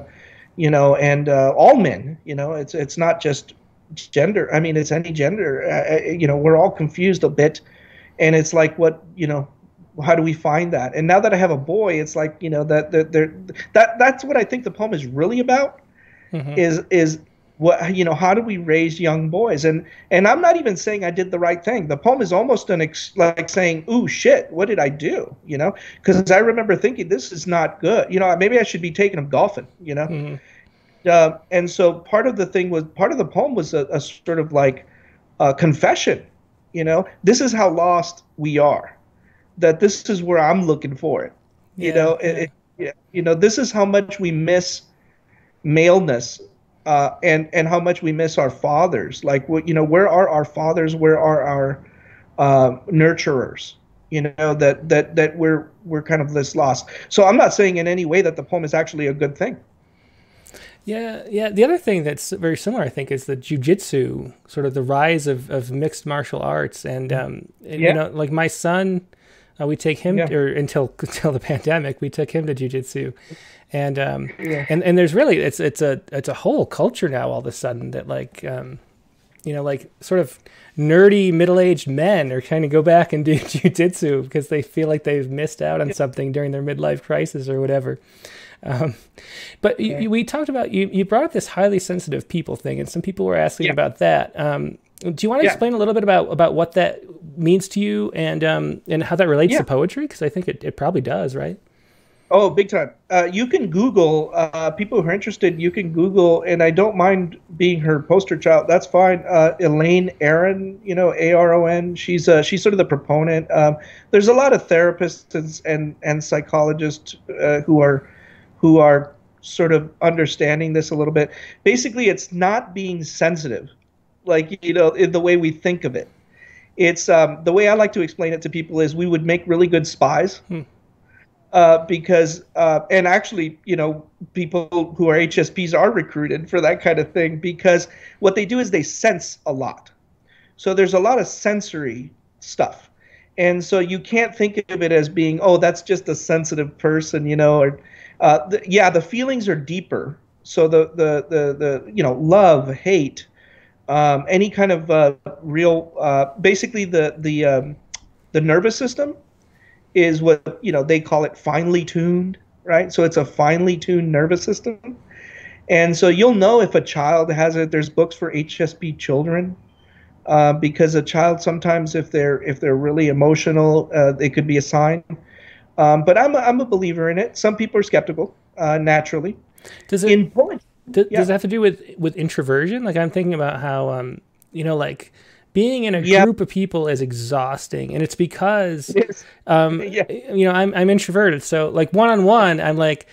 you know and uh, all men you know it's it's not just gender i mean it's any gender you know we're all confused a bit. And it's like what you know how do we find that? And now that i have a boy it's like you know that that that that's what i think the poem is really about mm-hmm. is is what you know how do we raise young boys? And and i'm not even saying i did the right thing. The poem is almost an ex, like saying ooh shit what did i do? You know because i remember thinking this is not good. You know maybe i should be taking him golfing you know? Mm-hmm. uh, and so part of the thing was part of the poem was a, a sort of like a confession you know? This is how lost we are that this is where i'm looking for it you know yeah. It, it, you know this is how much we miss maleness uh, and and how much we miss our fathers. Like, what you know, where are our fathers? Where are our uh, nurturers? You know that that that we're we're kind of this lost. So I'm not saying in any way that the poem is actually a good thing. Yeah, yeah. The other thing that's very similar, I think, is the jujitsu, sort of the rise of, of mixed martial arts, and um, yeah. you know, like my son, uh, we take him, yeah. or until until the pandemic, we took him to jujitsu, and um, yeah. and and there's really it's it's a it's a whole culture now all of a sudden that like um, you know like sort of nerdy middle-aged men are trying to go back and do jujitsu because they feel like they've missed out on something during their midlife crisis or whatever. Um, but you, we talked about you. You brought up this highly sensitive people thing, and some people were asking about that. Um, do you want to Yeah. explain a little bit about about what that means to you and um and how that relates Yeah. to poetry? Because I think it, it probably does, right? Oh, big time. Uh, you can Google, uh, people who are interested, you can Google, and I don't mind being her poster child. That's fine. Uh, Elaine Aron, you know, A R O N. She's uh, she's sort of the proponent. Um, there's a lot of therapists and and, and psychologists uh, who are who are sort of understanding this a little bit. Basically, it's not being sensitive, like you know, in the way we think of it. It's um, the way I like to explain it to people is we would make really good spies. Uh, because uh, and actually you know people who are hsps are recruited for that kind of thing because what they do is they sense a lot. So there's a lot of sensory stuff. And so you can't think of it as being oh that's just a sensitive person you know or uh, the, yeah the feelings are deeper. So the the the, the you know love hate um, any kind of uh, real uh, basically the the um, the nervous system is what you know they call it finely tuned right? So it's a finely tuned nervous system. And so you'll know if a child has it. There's books for hsp children uh, because a child sometimes if they're if they're really emotional uh, it could be a sign. Um, but I'm a, I'm a believer in it. Some people are skeptical uh, naturally. Does it in poetry Does, Yeah. does it have to do with with introversion? Like I'm thinking about how um you know like being in a Yeah. group of people is exhausting, and it's because Yes. um Yeah. you know I'm I'm introverted, so like one on one I'm like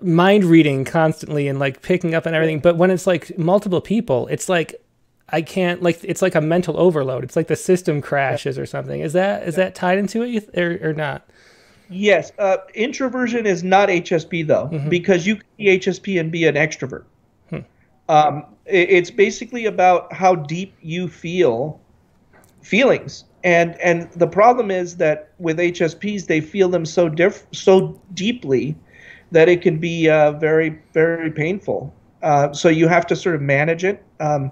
mind reading constantly and like picking up and everything. But when it's like multiple people, it's like I can't like it's like a mental overload. It's like the system crashes or something. Is that is that tied into it or, or not? Yes, uh, introversion is not HSP though, because you can be HSP and be an extrovert. Um, i- it's basically about how deep you feel feelings, and and the problem is that with HSPs they feel them so diff- so deeply that it can be uh, very very painful. Uh, so you have to sort of manage it, um,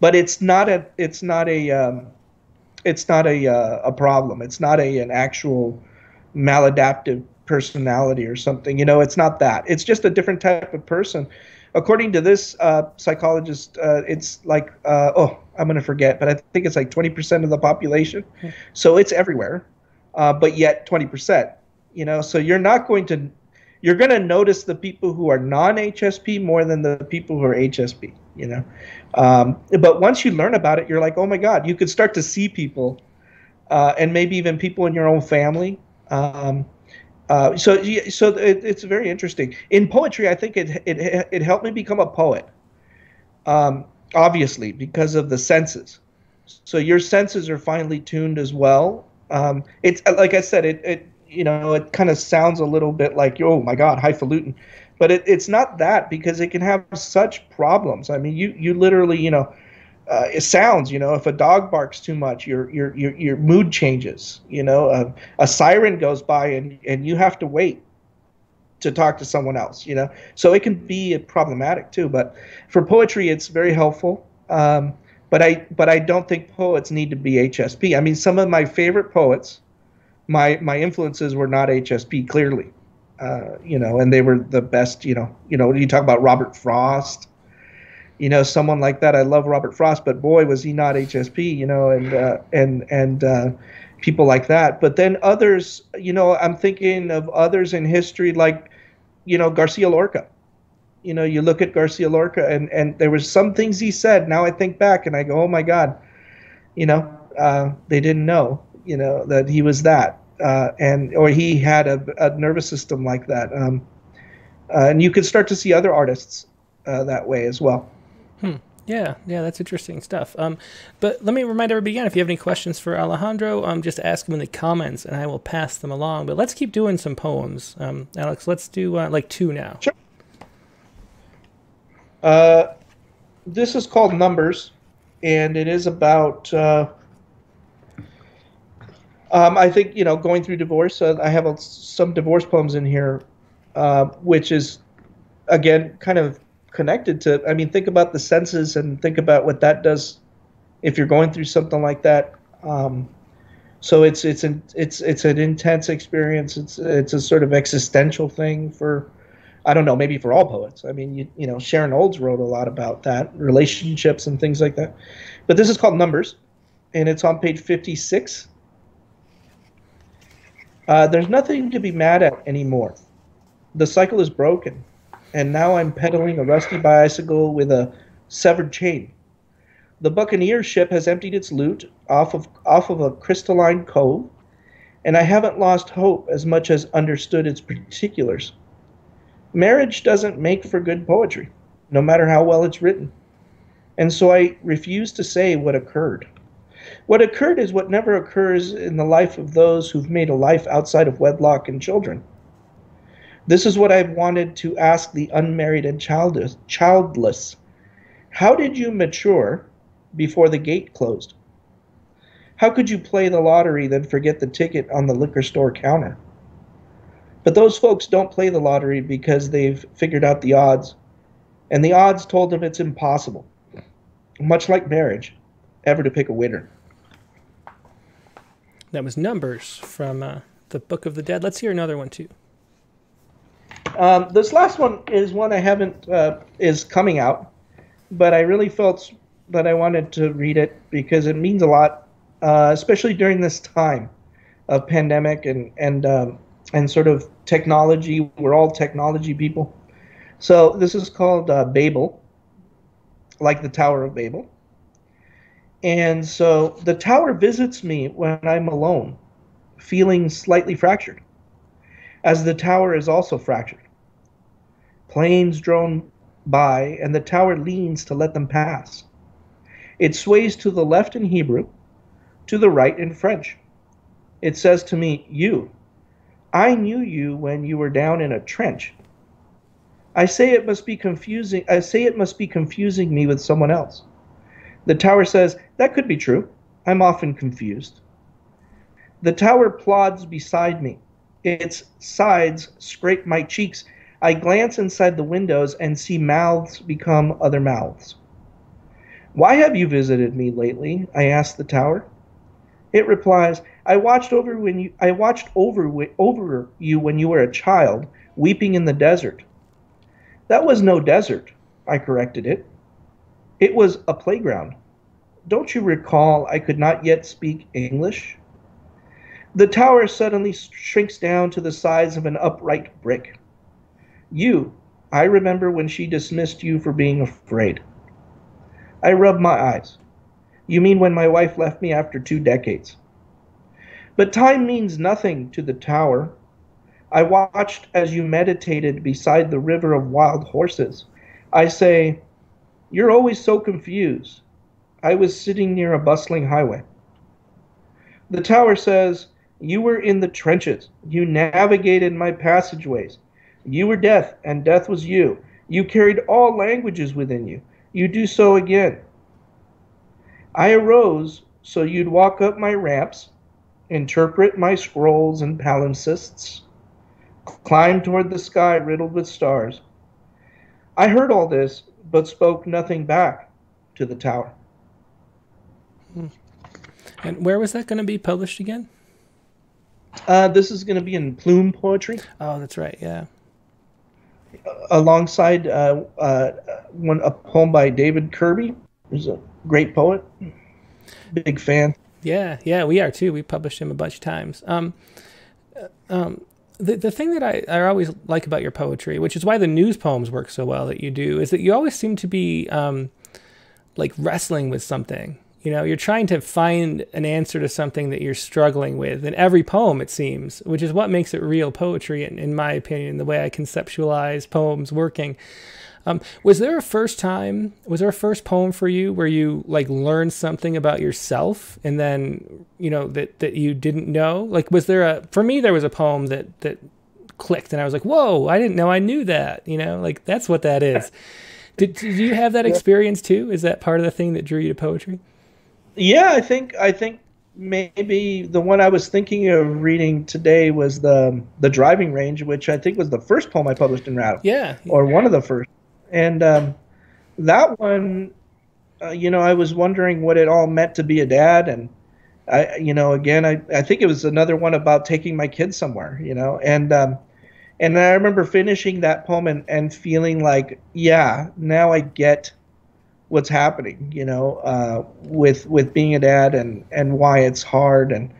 but it's not a it's not a um, it's not a uh, a problem. It's not a an actual maladaptive personality or something. You know, it's not that. It's just a different type of person. According to this uh, psychologist, uh, it's like uh, oh, I'm gonna forget, but I think it's like 20% of the population. So it's everywhere, uh, but yet 20%. You know, so you're not going to you're going to notice the people who are non-HSP more than the people who are HSP. You know, um, but once you learn about it, you're like, oh my God, you could start to see people, uh, and maybe even people in your own family. Um, uh, so, so it, it's very interesting. In poetry, I think it it it helped me become a poet. Um, obviously, because of the senses. So your senses are finely tuned as well. Um, it's like I said, it it you know it kind of sounds a little bit like oh my god highfalutin, but it, it's not that because it can have such problems. I mean, you you literally you know. Uh, it sounds, you know, if a dog barks too much, your your your, your mood changes. You know, uh, a siren goes by and and you have to wait to talk to someone else. You know, so it can be problematic too. But for poetry, it's very helpful. Um, but I but I don't think poets need to be HSP. I mean, some of my favorite poets, my my influences were not HSP clearly, uh, you know, and they were the best. You know, you know, you talk about Robert Frost, you know, someone like that. I love Robert Frost, but boy, was he not HSP. You know, and uh, and and uh, people like that. But then others, you know, I'm thinking of others in history like, you know, Garcia Lorca you know, you look at Garcia Lorca and, and there was some things he said. Now I think back and I go, oh my God, you know, uh, they didn't know, you know, that he was that. Uh, and, or he had a, a nervous system like that. Um, uh, and you could start to see other artists uh, that way as well. Yeah, yeah, that's interesting stuff. Um, but let me remind everybody again: if you have any questions for Alejandro, um, just ask them in the comments, and I will pass them along. But let's keep doing some poems, um, Alex. Let's do uh, like two now. Sure. Uh, this is called Numbers, and it is about. Uh, um, I think you know, going through divorce. Uh, I have a, some divorce poems in here, uh, which is, again, kind of connected to. I mean, think about the senses and think about what that does, if you're going through something like that. Um, so it's it's an it's it's an intense experience. It's it's a sort of existential thing for I don't know, maybe for all poets. I mean, you, you know, Sharon Olds wrote a lot about that, relationships and things like that. But this is called Numbers, and it's on page 56. Uh, there's nothing to be mad at anymore. The cycle is broken, and now I'm pedaling a rusty bicycle with a severed chain. The Buccaneer ship has emptied its loot off of off of a crystalline cove, and I haven't lost hope as much as understood its particulars. Marriage doesn't make for good poetry, no matter how well it's written. And so I refuse to say what occurred. What occurred is what never occurs in the life of those who've made a life outside of wedlock and children. This is what I've wanted to ask the unmarried and childless. childless. How did you mature before the gate closed? How could you play the lottery then forget the ticket on the liquor store counter? But those folks don't play the lottery because they've figured out the odds, and the odds told them it's impossible, much like marriage, ever to pick a winner. That was Numbers from uh, the Book of the Dead. Let's hear another one too. Um, this last one is one I haven't uh, is coming out, but I really felt that I wanted to read it because it means a lot, uh, especially during this time of pandemic and and um, and sort of technology. We're all technology people. So this is called uh, Babel, like the Tower of Babel. And so the tower visits me when I'm alone, feeling slightly fractured, as the tower is also fractured. Planes drone by, and the tower leans to let them pass. It sways to the left in Hebrew, to the right in French. It says to me, You, I knew you when you were down in a trench. I say it must be confusing. I say it must be confusing me with someone else. The tower says, That could be true. I'm often confused. The tower plods beside me. Its sides scrape my cheeks. I glance inside the windows and see mouths become other mouths. Why have you visited me lately? I ask the tower. It replies, I watched over when you I watched over over you when you were a child, weeping in the desert. That was no desert, I corrected it. It was a playground. Don't you recall I could not yet speak English? The tower suddenly shrinks down to the size of an upright brick. You, I remember when she dismissed you for being afraid. I rub my eyes. You mean when my wife left me after two decades? But time means nothing to the tower. I watched as you meditated beside the river of wild horses. I say, You're always so confused. I was sitting near a bustling highway. The tower says, You were in the trenches. You navigated my passageways. You were death, and death was you. You carried all languages within you. You do so again. I arose so you'd walk up my ramps, interpret my scrolls and palimpsests, climb toward the sky riddled with stars. I heard all this, but spoke nothing back to the tower. Hmm. And where was that going to be published again? Uh, this is going to be in Plume Poetry. Oh, that's right. Yeah. Alongside uh, uh, one a poem by David Kirby, who's a great poet. Big fan. Yeah, yeah, we are too. We published him a bunch of times. Um, uh, um, the the thing that I, I always like about your poetry, which is why the news poems work so well that you do, is that you always seem to be um, like wrestling with something. You know, you're trying to find an answer to something that you're struggling with in every poem, it seems, which is what makes it real poetry, in, in my opinion, the way I conceptualize poems working. Um, was there a first time? Was there a first poem for you where you like learned something about yourself and then you know that that you didn't know? Like, was there a? For me, there was a poem that that clicked, and I was like, "Whoa! I didn't know I knew that." You know, like that's what that is. Did, did you have that experience too? Is that part of the thing that drew you to poetry? Yeah, I think I think maybe the one I was thinking of reading today was the the driving range, which I think was the first poem I published in Rattle. Yeah, or one of the first. And um, that one, uh, you know, I was wondering what it all meant to be a dad, and I, you know, again, I, I think it was another one about taking my kids somewhere, you know, and um, and I remember finishing that poem and, and feeling like, yeah, now I get what's happening, you know, uh, with with being a dad and and why it's hard and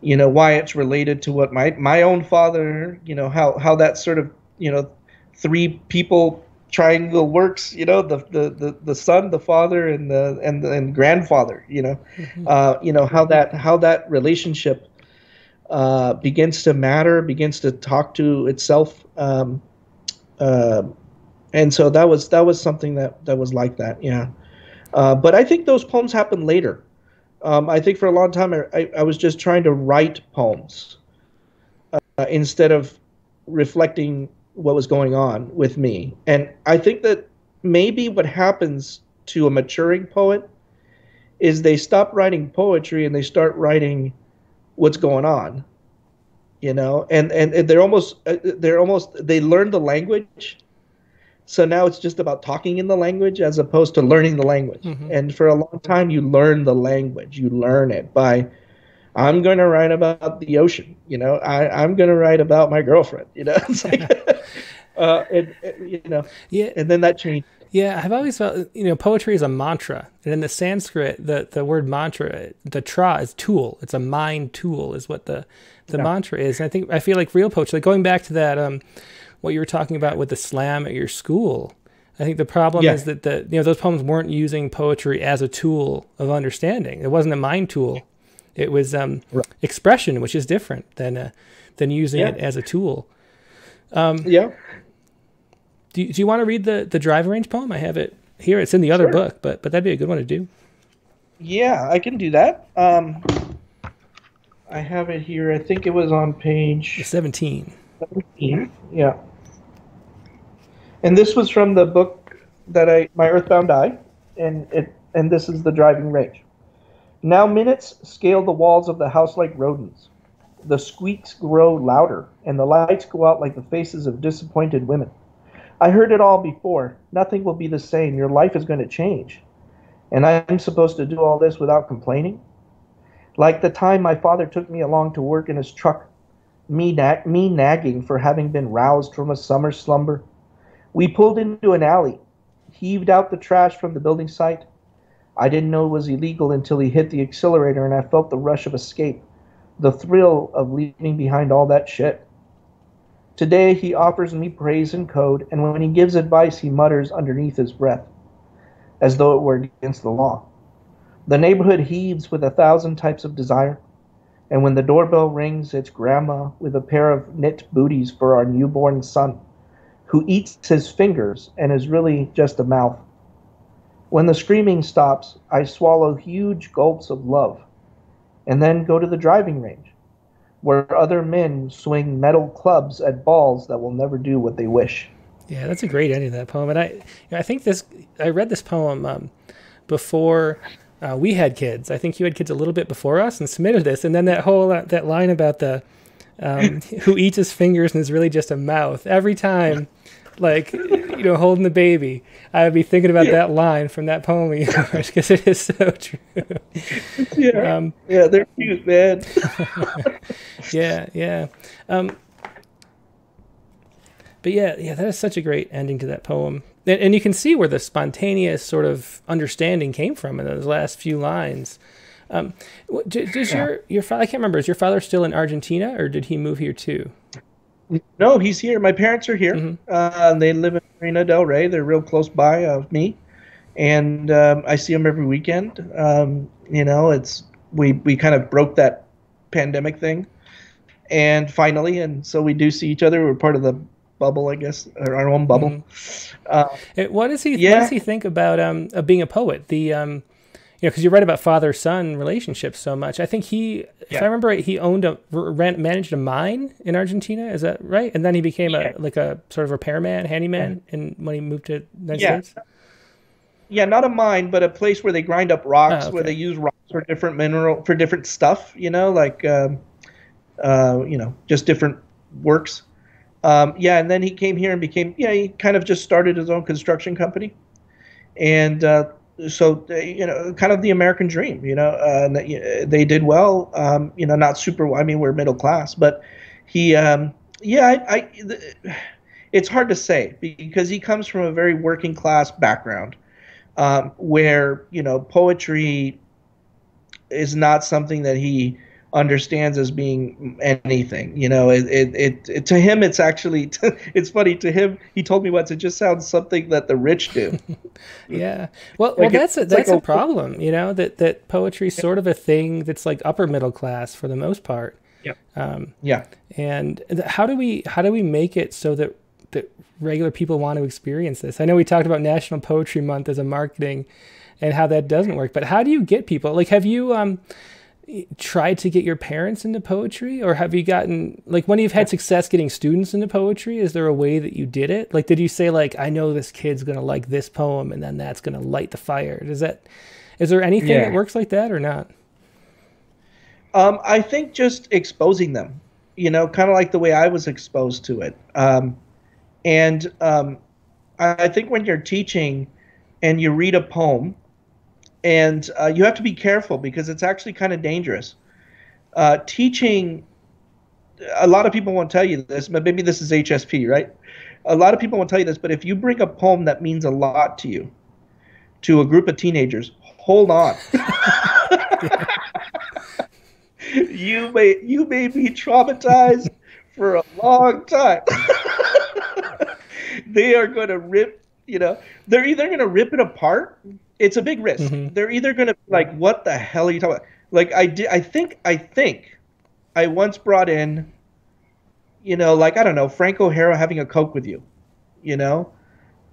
you know why it's related to what my my own father, you know, how how that sort of you know three people triangle works you know the, the the the son the father and the and the, and grandfather you know mm-hmm. uh, you know how that how that relationship uh, begins to matter begins to talk to itself um, uh, and so that was that was something that that was like that yeah. Uh, but i think those poems happened later. Um, i think for a long time I, I was just trying to write poems uh, instead of reflecting what was going on with me. And I think that maybe what happens to a maturing poet is they stop writing poetry and they start writing what's going on you know? And and, and they're almost uh, they're almost they learn the language so now it's just about talking in the language as opposed to learning the language mm-hmm. and for a long time you learn the language you learn it by i'm going to write about the ocean you know I, i'm going to write about my girlfriend you know it's like uh, and, and, you know, yeah, and then that changed. Yeah, I've always felt you know poetry is a mantra, and in the Sanskrit, the the word mantra, the tra is tool. It's a mind tool, is what the the yeah. mantra is. And I think I feel like real poetry, like going back to that, um, what you were talking about with the slam at your school. I think the problem yeah. is that the you know those poems weren't using poetry as a tool of understanding. It wasn't a mind tool. It was um, right. expression, which is different than uh, than using yeah. it as a tool. Um, yeah. Do you, do you want to read the the driving range poem? I have it here. It's in the other sure. book, but but that'd be a good one to do. Yeah, I can do that. Um, I have it here. I think it was on page seventeen. Seventeen. Yeah. And this was from the book that I my Earthbound Eye, and it and this is the driving range. Now minutes scale the walls of the house like rodents. The squeaks grow louder, and the lights go out like the faces of disappointed women. I heard it all before. Nothing will be the same. Your life is going to change. And I'm supposed to do all this without complaining? Like the time my father took me along to work in his truck, me, na- me nagging for having been roused from a summer slumber. We pulled into an alley, heaved out the trash from the building site. I didn't know it was illegal until he hit the accelerator and I felt the rush of escape, the thrill of leaving behind all that shit. Today he offers me praise and code, and when he gives advice, he mutters underneath his breath, as though it were against the law. The neighborhood heaves with a thousand types of desire, and when the doorbell rings, it's Grandma with a pair of knit booties for our newborn son, who eats his fingers and is really just a mouth. When the screaming stops, I swallow huge gulps of love, and then go to the driving range where other men swing metal clubs at balls that will never do what they wish. Yeah, that's a great ending to that poem. And I, I think this, I read this poem um, before uh, we had kids. I think you had kids a little bit before us and submitted this. And then that whole uh, that line about the um, who eats his fingers and is really just a mouth. Every time like you know holding the baby i would be thinking about yeah. that line from that poem of yours because it is so true. Yeah. Um, yeah they're cute man. Yeah yeah. Um, but yeah yeah that is such a great ending to that poem. And, and you can see where the spontaneous sort of understanding came from in those last few lines um, does yeah. your your father? I can't remember. Is your father still in Argentina, or did he move here too? No, he's here. My parents are here. Mm-hmm. Uh, they live in Marina Del Rey. They're real close by of me, and um, I see them every weekend. Um, you know, it's we we kind of broke that pandemic thing, and finally, and so we do see each other. We're part of the bubble, I guess, or our own bubble. Mm-hmm. Uh, what does he? Yeah. What does he think about um, being a poet? The um, you know, because you write about father son relationships so much. I think he, yeah. if I remember right, he owned a ran, managed a mine in Argentina. Is that right? And then he became yeah. a like a sort of repairman, handyman, yeah. in when he moved to the United yeah. States. Yeah, not a mine, but a place where they grind up rocks, oh, okay. where they use rocks for different mineral for different stuff. You know, like um, uh, you know, just different works. Um, yeah, and then he came here and became yeah, he kind of just started his own construction company, and uh, so you know, kind of the American dream. You know, uh, they did well. Um, you know, not super. I mean, we're middle class, but he, um, yeah, I, I, it's hard to say because he comes from a very working class background. um, where you know poetry is not something that he understands as being anything. You know, it, it, it, it, to him it's actually it's funny to him. He told me once it just sounds something that the rich do. yeah. Well, like well, that's a, that's like a, a, problem. You know that that poetry's sort of a thing that's like upper middle class for the most part. Yeah. Um, yeah. And how do we how do we make it so that that regular people want to experience this? I know we talked about National Poetry Month as a marketing and how that doesn't work, but how do you get people? Like, have you um tried to get your parents into poetry? Or have you gotten like when you've had success getting students into poetry is there a way that you did it? Like did you say like i know this kid's going to like this poem and then that's going to light the fire does that is there anything yeah. that works like that or not? Um, i think just exposing them you know kind of like the way i was exposed to it. Um, and um, i think when you're teaching and you read a poem and uh, you have to be careful because it's actually kind of dangerous. Uh, teaching, a lot of people won't tell you this, but maybe this is HSP, right? A lot of people won't tell you this, but if you bring a poem that means a lot to you, to a group of teenagers, hold on. you may you may be traumatized for a long time. they are going to rip, you know, they're either going to rip it apart it's a big risk. Mm-hmm. They're either going to be like, "What the hell are you talking about?" Like I did, I think, I think, I once brought in, you know, like I don't know, Frank O'Hara having a coke with you, you know,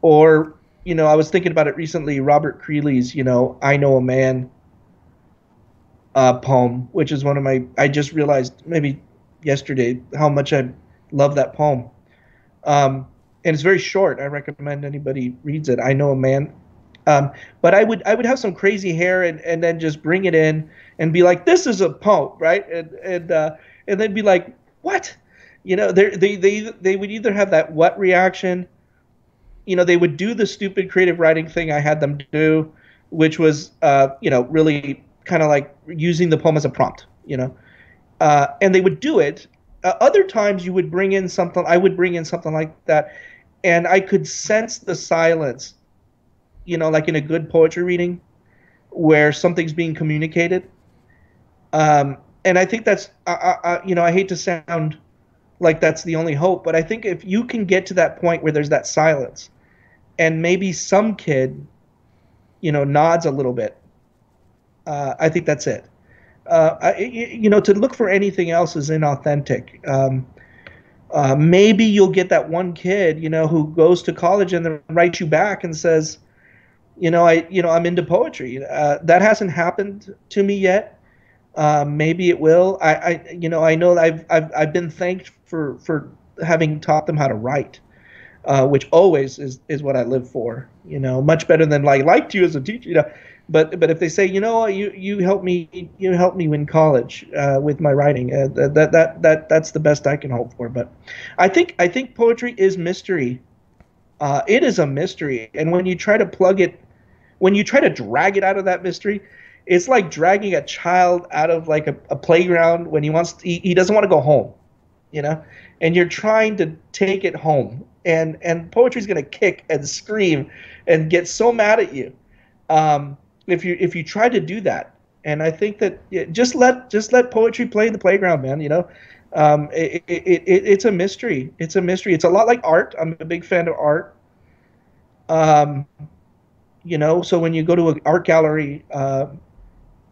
or you know, I was thinking about it recently. Robert Creeley's, you know, "I Know a Man" uh, poem, which is one of my. I just realized maybe yesterday how much I love that poem. Um, and it's very short. I recommend anybody reads it. I know a man um, but I would I would have some crazy hair and, and then just bring it in and be like, this is a poem, right? And and uh, and then be like, what? You know, they they they they would either have that what reaction, you know, they would do the stupid creative writing thing I had them do, which was uh, you know really kind of like using the poem as a prompt, you know, uh, and they would do it. Uh, other times you would bring in something. I would bring in something like that, and I could sense the silence you know, like in a good poetry reading, where something's being communicated. Um, and I think that's, I, I, you know, I hate to sound like that's the only hope, but I think if you can get to that point where there's that silence, and maybe some kid, you know, nods a little bit, uh, I think that's it. Uh, I, you know, to look for anything else is inauthentic. Um, uh, maybe you'll get that one kid, you know, who goes to college and then writes you back and says, you know, I you know I'm into poetry. Uh, that hasn't happened to me yet. Uh, maybe it will. I, I you know I know I've I've I've been thanked for for having taught them how to write, uh, which always is is what I live for. You know, much better than like liked you as a teacher. You know, but but if they say you know you you help me you help me win college uh, with my writing uh, that that that that's the best I can hope for. But I think I think poetry is mystery. Uh, it is a mystery, and when you try to plug it when you try to drag it out of that mystery, it's like dragging a child out of like a, a playground when he wants to, he, he doesn't want to go home, you know, and you're trying to take it home, and and poetry's gonna kick and scream and get so mad at you um, if you if you try to do that. And I think that just let just let poetry play in the playground, man. You know, um, it, it, it, it's a mystery. It's a mystery. It's a lot like art. I'm a big fan of art. Um, you know so when you go to an art gallery uh,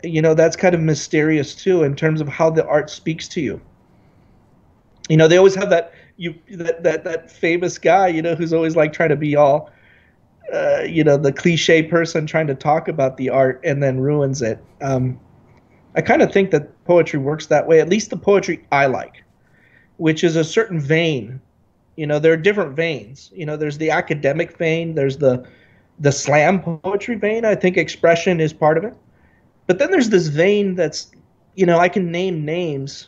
you know that's kind of mysterious too in terms of how the art speaks to you. You know they always have that you that that, that famous guy you know who's always like trying to be all uh, you know the cliche person trying to talk about the art and then ruins it. Um, i kind of think that poetry works that way at least the poetry i like which is a certain vein. You know there are different veins. You know there's the academic vein there's the the slam poetry vein. I think expression is part of it. But then there's this vein that's, you know, I can name names,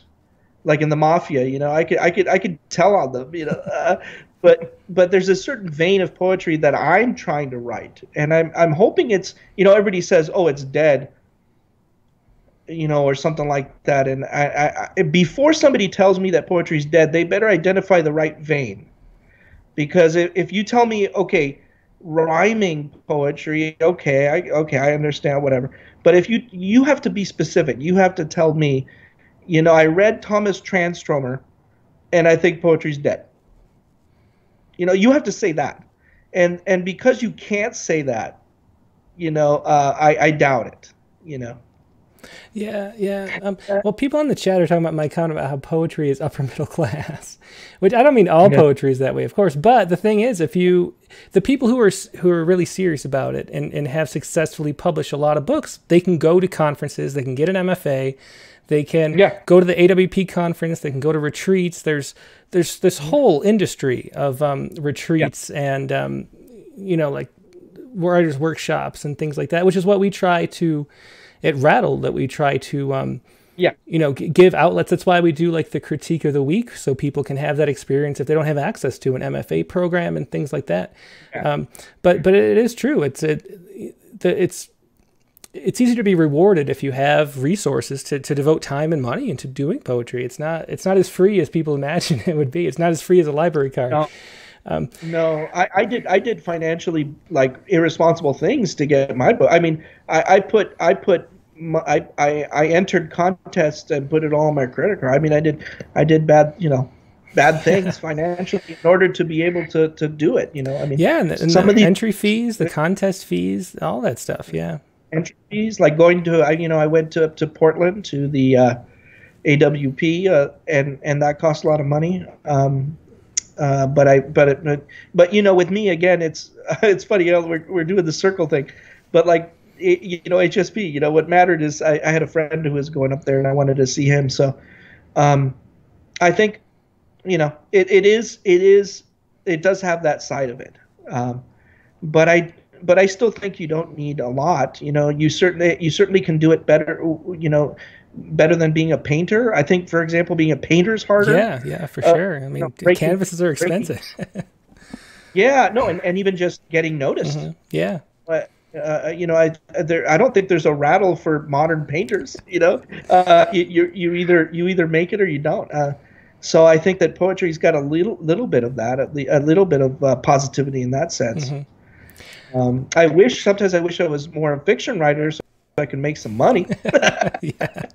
like in the mafia. You know, I could I could I could tell on them. You know, uh, but but there's a certain vein of poetry that I'm trying to write, and I'm I'm hoping it's you know everybody says oh it's dead. You know, or something like that. And I, I, before somebody tells me that poetry's dead, they better identify the right vein. Because if, if you tell me, okay, rhyming poetry, okay, I okay, I understand whatever. But if you you have to be specific, you have to tell me, you know, I read Thomas Transtromer, and I think poetry's dead. You know, you have to say that, and and because you can't say that, you know, uh, I I doubt it. You know. Yeah, yeah. Um, well, people in the chat are talking about my comment about how poetry is upper middle class, which I don't mean all yeah. poetry is that way, of course. But the thing is, if you, the people who are who are really serious about it and, and have successfully published a lot of books, they can go to conferences, they can get an MFA, they can yeah. go to the AWP conference, they can go to retreats. There's there's this mm-hmm. whole industry of um, retreats yeah. and um, you know like writers workshops and things like that, which is what we try to it rattled that we try to um, yeah you know give outlets that's why we do like the critique of the week so people can have that experience if they don't have access to an mfa program and things like that yeah. um, but but it is true it's it it's it's easy to be rewarded if you have resources to, to devote time and money into doing poetry it's not it's not as free as people imagine it would be it's not as free as a library card no. Um, no, I, I, did. I did financially like irresponsible things to get my book. I mean, I, I put I put I, I I entered contests and put it all on my credit card. I mean, I did I did bad, you know, bad things financially in order to be able to to do it. You know, I mean, yeah, and, and some of the entry fees, the contest fees, all that stuff. Yeah, entry fees, like going to I you know I went to to Portland to the uh, AWP, uh, and and that cost a lot of money. Um, uh, but I but it, but, but you know with me again it's it's funny you know we're we're doing the circle thing, but like it, you know HSP. You know what mattered is I, I, had a friend who was going up there and I wanted to see him. So, um, I think, you know, it, it is it is it does have that side of it. Um, but I but I still think you don't need a lot. You know, you certainly you certainly can do it better. You know, better than being a painter. I think, for example, being a painter's harder. Yeah, yeah, for uh, sure. I mean, you know, breaking, canvases are expensive. yeah, no, and, and even just getting noticed. Mm-hmm. Yeah. But uh, you know, I there I don't think there's a rattle for modern painters. You know, uh, you you either you either make it or you don't. Uh, so I think that poetry's got a little little bit of that, a little bit of uh, positivity in that sense. Mm-hmm. Um, I wish sometimes I wish I was more a fiction writer so I could make some money. yeah.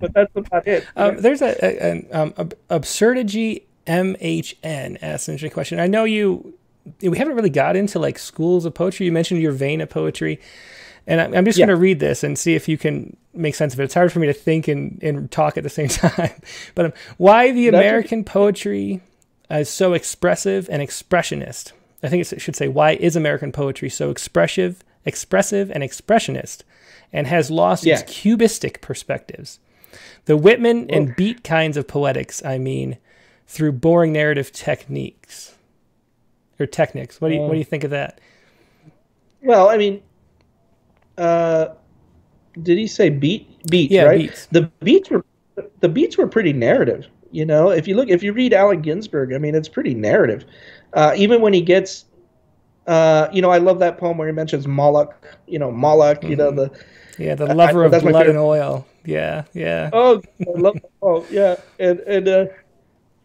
But that's about it. Um, there's a, a, an um, absurdity MHN asks an interesting question. I know you we haven't really got into like schools of poetry. You mentioned your vein of poetry, and I'm just yeah. going to read this and see if you can make sense of it. It's hard for me to think and, and talk at the same time. but um, why the American poetry is so expressive and expressionist? I think it should say why is American poetry so expressive, expressive and expressionist, and has lost yeah. its cubistic perspectives. The Whitman and beat kinds of poetics, I mean, through boring narrative techniques or techniques. What do you what do you think of that? Well, I mean, uh, did he say beat beats? Yeah, right. Beats. The beats were the beats were pretty narrative. You know, if you look, if you read Allen Ginsberg, I mean, it's pretty narrative. Uh, even when he gets, uh, you know, I love that poem where he mentions Moloch. You know, Moloch. Mm-hmm. You know the. Yeah, the lover I, of blood and oil. Yeah, yeah. Oh, I love. oh, yeah, and and uh,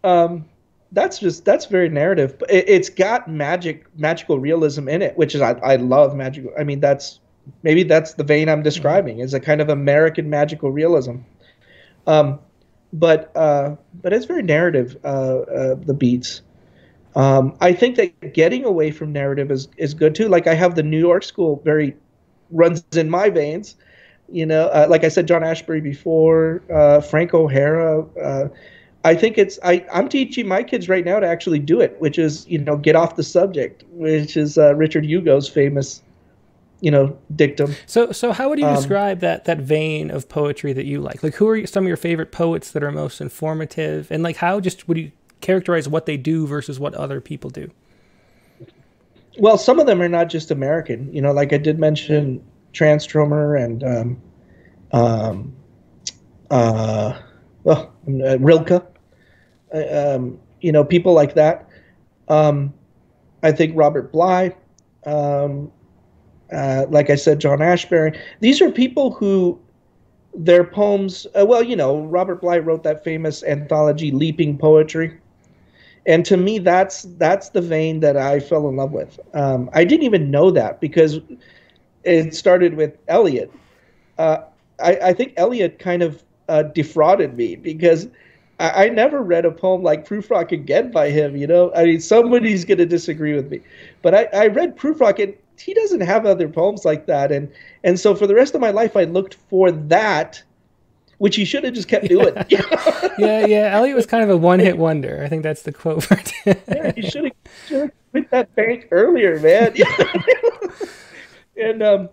um, that's just that's very narrative. It, it's got magic, magical realism in it, which is I, I love magic. I mean, that's maybe that's the vein I'm describing is a kind of American magical realism. Um, but uh, but it's very narrative. Uh, uh, the beats. Um, I think that getting away from narrative is is good too. Like I have the New York school very runs in my veins. You know, uh, like I said, John Ashbery before, uh, Frank O'Hara uh, I think it's I I'm teaching my kids right now to actually do it, which is you know get off the subject, which is uh, Richard Hugo's famous you know dictum. So so how would you um, describe that that vein of poetry that you like? Like who are some of your favorite poets that are most informative, and like how just would you characterize what they do versus what other people do? Well, some of them are not just American. You know, like I did mention Transtromer and um, um, uh, well, uh, Rilke. Um, you know, people like that. Um, I think Robert Bly, um, uh, like I said, John Ashbery. These are people who their poems. Uh, well, you know, Robert Bly wrote that famous anthology, Leaping Poetry, and to me that's that's the vein that I fell in love with. Um, I didn't even know that because it started with Eliot. Uh, I, I, think Eliot kind of uh, defrauded me because I, I, never read a poem like Prufrock again by him. You know, I mean, somebody's going to disagree with me, but I, I read Prufrock and he doesn't have other poems like that, and and so for the rest of my life I looked for that which he should have just kept doing. yeah, yeah. Eliot was kind of a one-hit wonder. I think that's the quote. yeah, he should have quit that bank earlier, man. and um,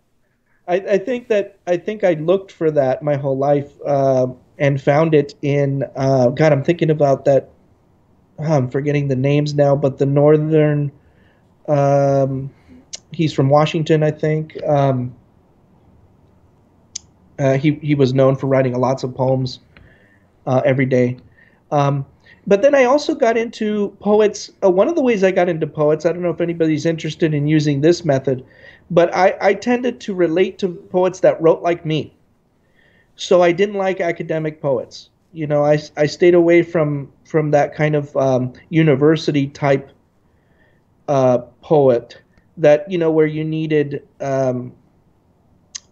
I, I, think that I think I looked for that my whole life uh, and found it in. Uh, God, I'm thinking about that. Oh, I'm forgetting the names now, but the northern. Um, he's from Washington, I think. Um, uh, he he was known for writing lots of poems uh, every day. Um, but then I also got into poets. Uh, one of the ways I got into poets, I don't know if anybody's interested in using this method, but I, I tended to relate to poets that wrote like me. So I didn't like academic poets. You know, I, I stayed away from from that kind of um, university type uh, poet that you know where you needed um,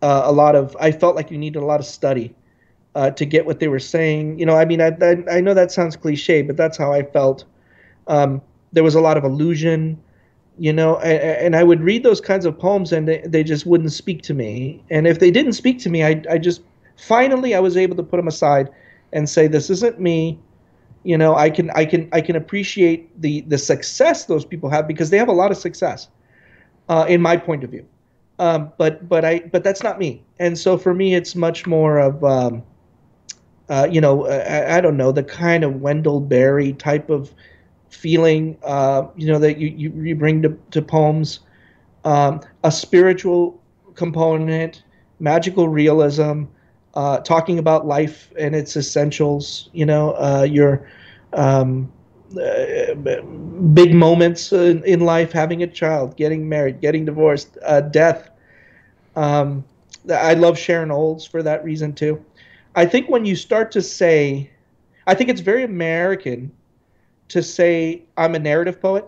uh, a lot of I felt like you needed a lot of study uh, to get what they were saying. You know, I mean, I, I, I know that sounds cliche, but that's how I felt. Um, there was a lot of illusion, you know, and, and, I would read those kinds of poems and they, they just wouldn't speak to me. And if they didn't speak to me, I, I just finally I was able to put them aside and say, this isn't me. You know, I can I can I can appreciate the the success those people have because they have a lot of success, uh, in my point of view. Um, but but I but that's not me. And so for me, it's much more of um, uh, you know I, I, don't know the kind of Wendell Berry type of feeling uh, you know that you, you, you bring to, to poems, um, a spiritual component, magical realism, uh, talking about life and its essentials. You know uh, your um, uh, big moments in, in, life having a child getting married getting divorced uh, death. Um, i love sharon olds for that reason too. I think when you start to say i think it's very american to say i'm a narrative poet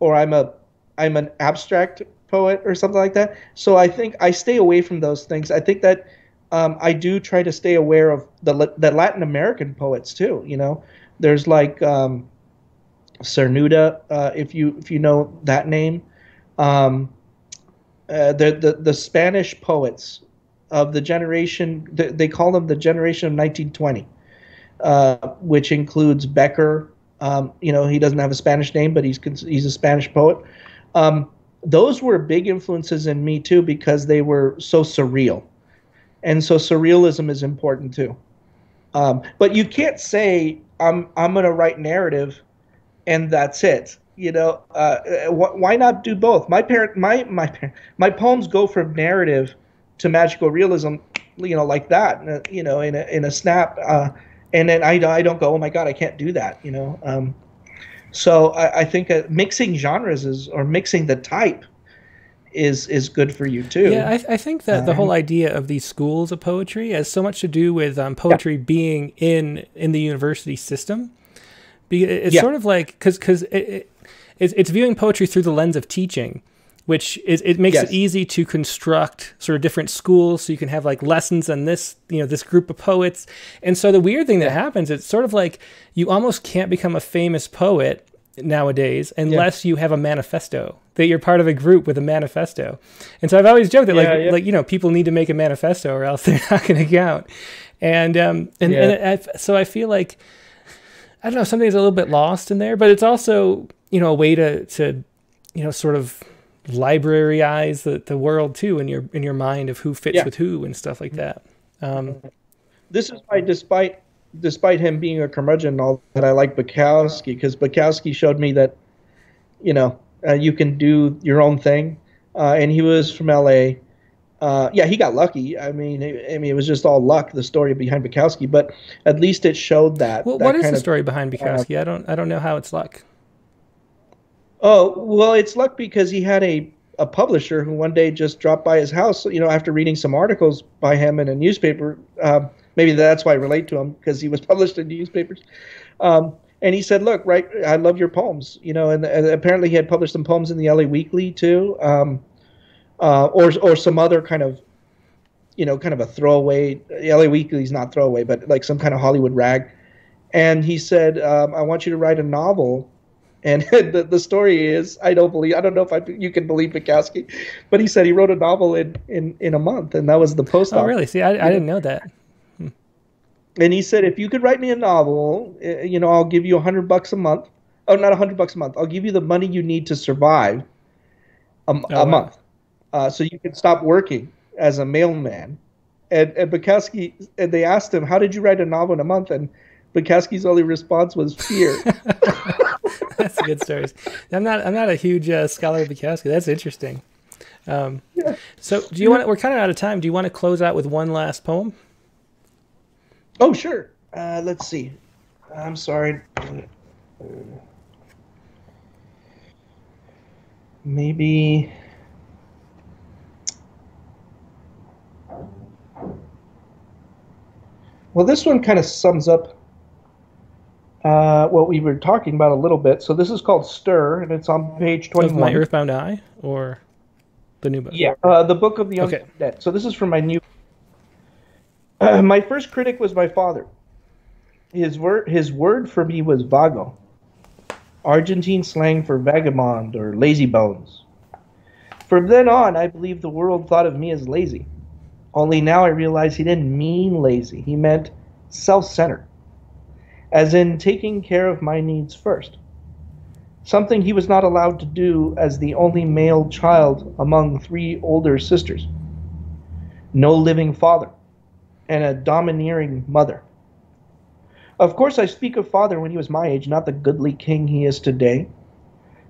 or i'm a i'm an abstract poet or something like that. So i think i stay away from those things. I think that um, i do try to stay aware of the, the latin american poets too you know there's like um, Cernuda, uh, if you if you know that name. Um, uh, the, the the Spanish poets of the generation they call them the generation of 1920, uh, which includes Bécquer. Um, you know, he doesn't have a Spanish name, but he's he's a Spanish poet. Um, those were big influences in me too because they were so surreal, and so surrealism is important too. Um, but you can't say I'm I'm going to write narrative, and that's it. You know, uh, wh- why not do both? My parent, my my my poems go from narrative to magical realism, you know, like that. Uh, you know, in a in a snap, uh, and then I I don't go, oh my god, I can't do that. You know, um, so I, I think uh, mixing genres is or mixing the type is is good for you too. Yeah, I, I think that um, the whole idea of these schools of poetry has so much to do with um, poetry yeah. being in in the university system. It's yeah. sort of like because because it, it, it's, it's viewing poetry through the lens of teaching, which is it makes yes. it easy to construct sort of different schools so you can have like lessons on this you know this group of poets and so the weird thing that happens it's sort of like you almost can't become a famous poet nowadays unless yeah. you have a manifesto that you're part of a group with a manifesto. And so I've always joked that yeah, like yeah. like you know people need to make a manifesto or else they're not going to count. And um and, and I, so I feel like I don't know something's a little bit lost in there, but it's also you know a way to to you know sort of libraryize the, the world too in your in your mind of who fits with who and stuff like that. Um, this is why, despite despite him being a curmudgeon and all that, I like Bukowski because Bukowski showed me that, you know, uh, you can do your own thing. Uh, and he was from L.A. Uh, yeah, he got lucky. I mean, I mean, it was just all luck. The story behind Bukowski, but at least it showed that. Well, that what is the story of, behind uh, Bukowski? I don't, I don't know how it's luck. Oh well, it's luck because he had a a publisher who one day just dropped by his house. You know, after reading some articles by him in a newspaper. Um, maybe that's why I relate to him because he was published in newspapers. Um, and he said, "Look, right, I love your poems." You know, and, and apparently he had published some poems in the LA Weekly too, um, uh, or or some other kind of, you know, kind of a throwaway. LA Weekly is not throwaway, but like some kind of Hollywood rag. And he said, um, "I want you to write a novel." And the, the story is, I don't believe, I don't know if I, you can believe Bukowski, but he said he wrote a novel in, in, in a month, and that was the post. Oh, really? See, I, I didn't know that and he said, if you could write me a novel, eh, you know, I'll give you a hundred bucks a month. Oh, not a hundred bucks a month. I'll give you the money you need to survive a, oh, a wow. month, uh, so you can stop working as a mailman. And and Bukowski, and they asked him, how did you write a novel in a month? And Bukowski's only response was fear. That's a good story. I'm not I'm not a huge uh, scholar of Bukowski. That's interesting. Um, yeah. So, do you want? To, we're kind of out of time. Do you want to close out with one last poem? Oh, sure. Uh, let's see. I'm sorry. Maybe. Well, this one kind of sums up uh, what we were talking about a little bit. So this is called Stir, and it's on page 21. Of my Earthbound Eye, or the new book? Yeah, uh, the book of the okay. Undead. So this is from my new uh, my first critic was my father. His word, his word for me was vago, Argentine slang for vagabond or lazy bones. From then on, I believe the world thought of me as lazy. Only now I realize he didn't mean lazy. He meant self-centered, as in taking care of my needs first. Something he was not allowed to do as the only male child among three older sisters. No living father and a domineering mother. Of course, I speak of father when he was my age, not the goodly king he is today.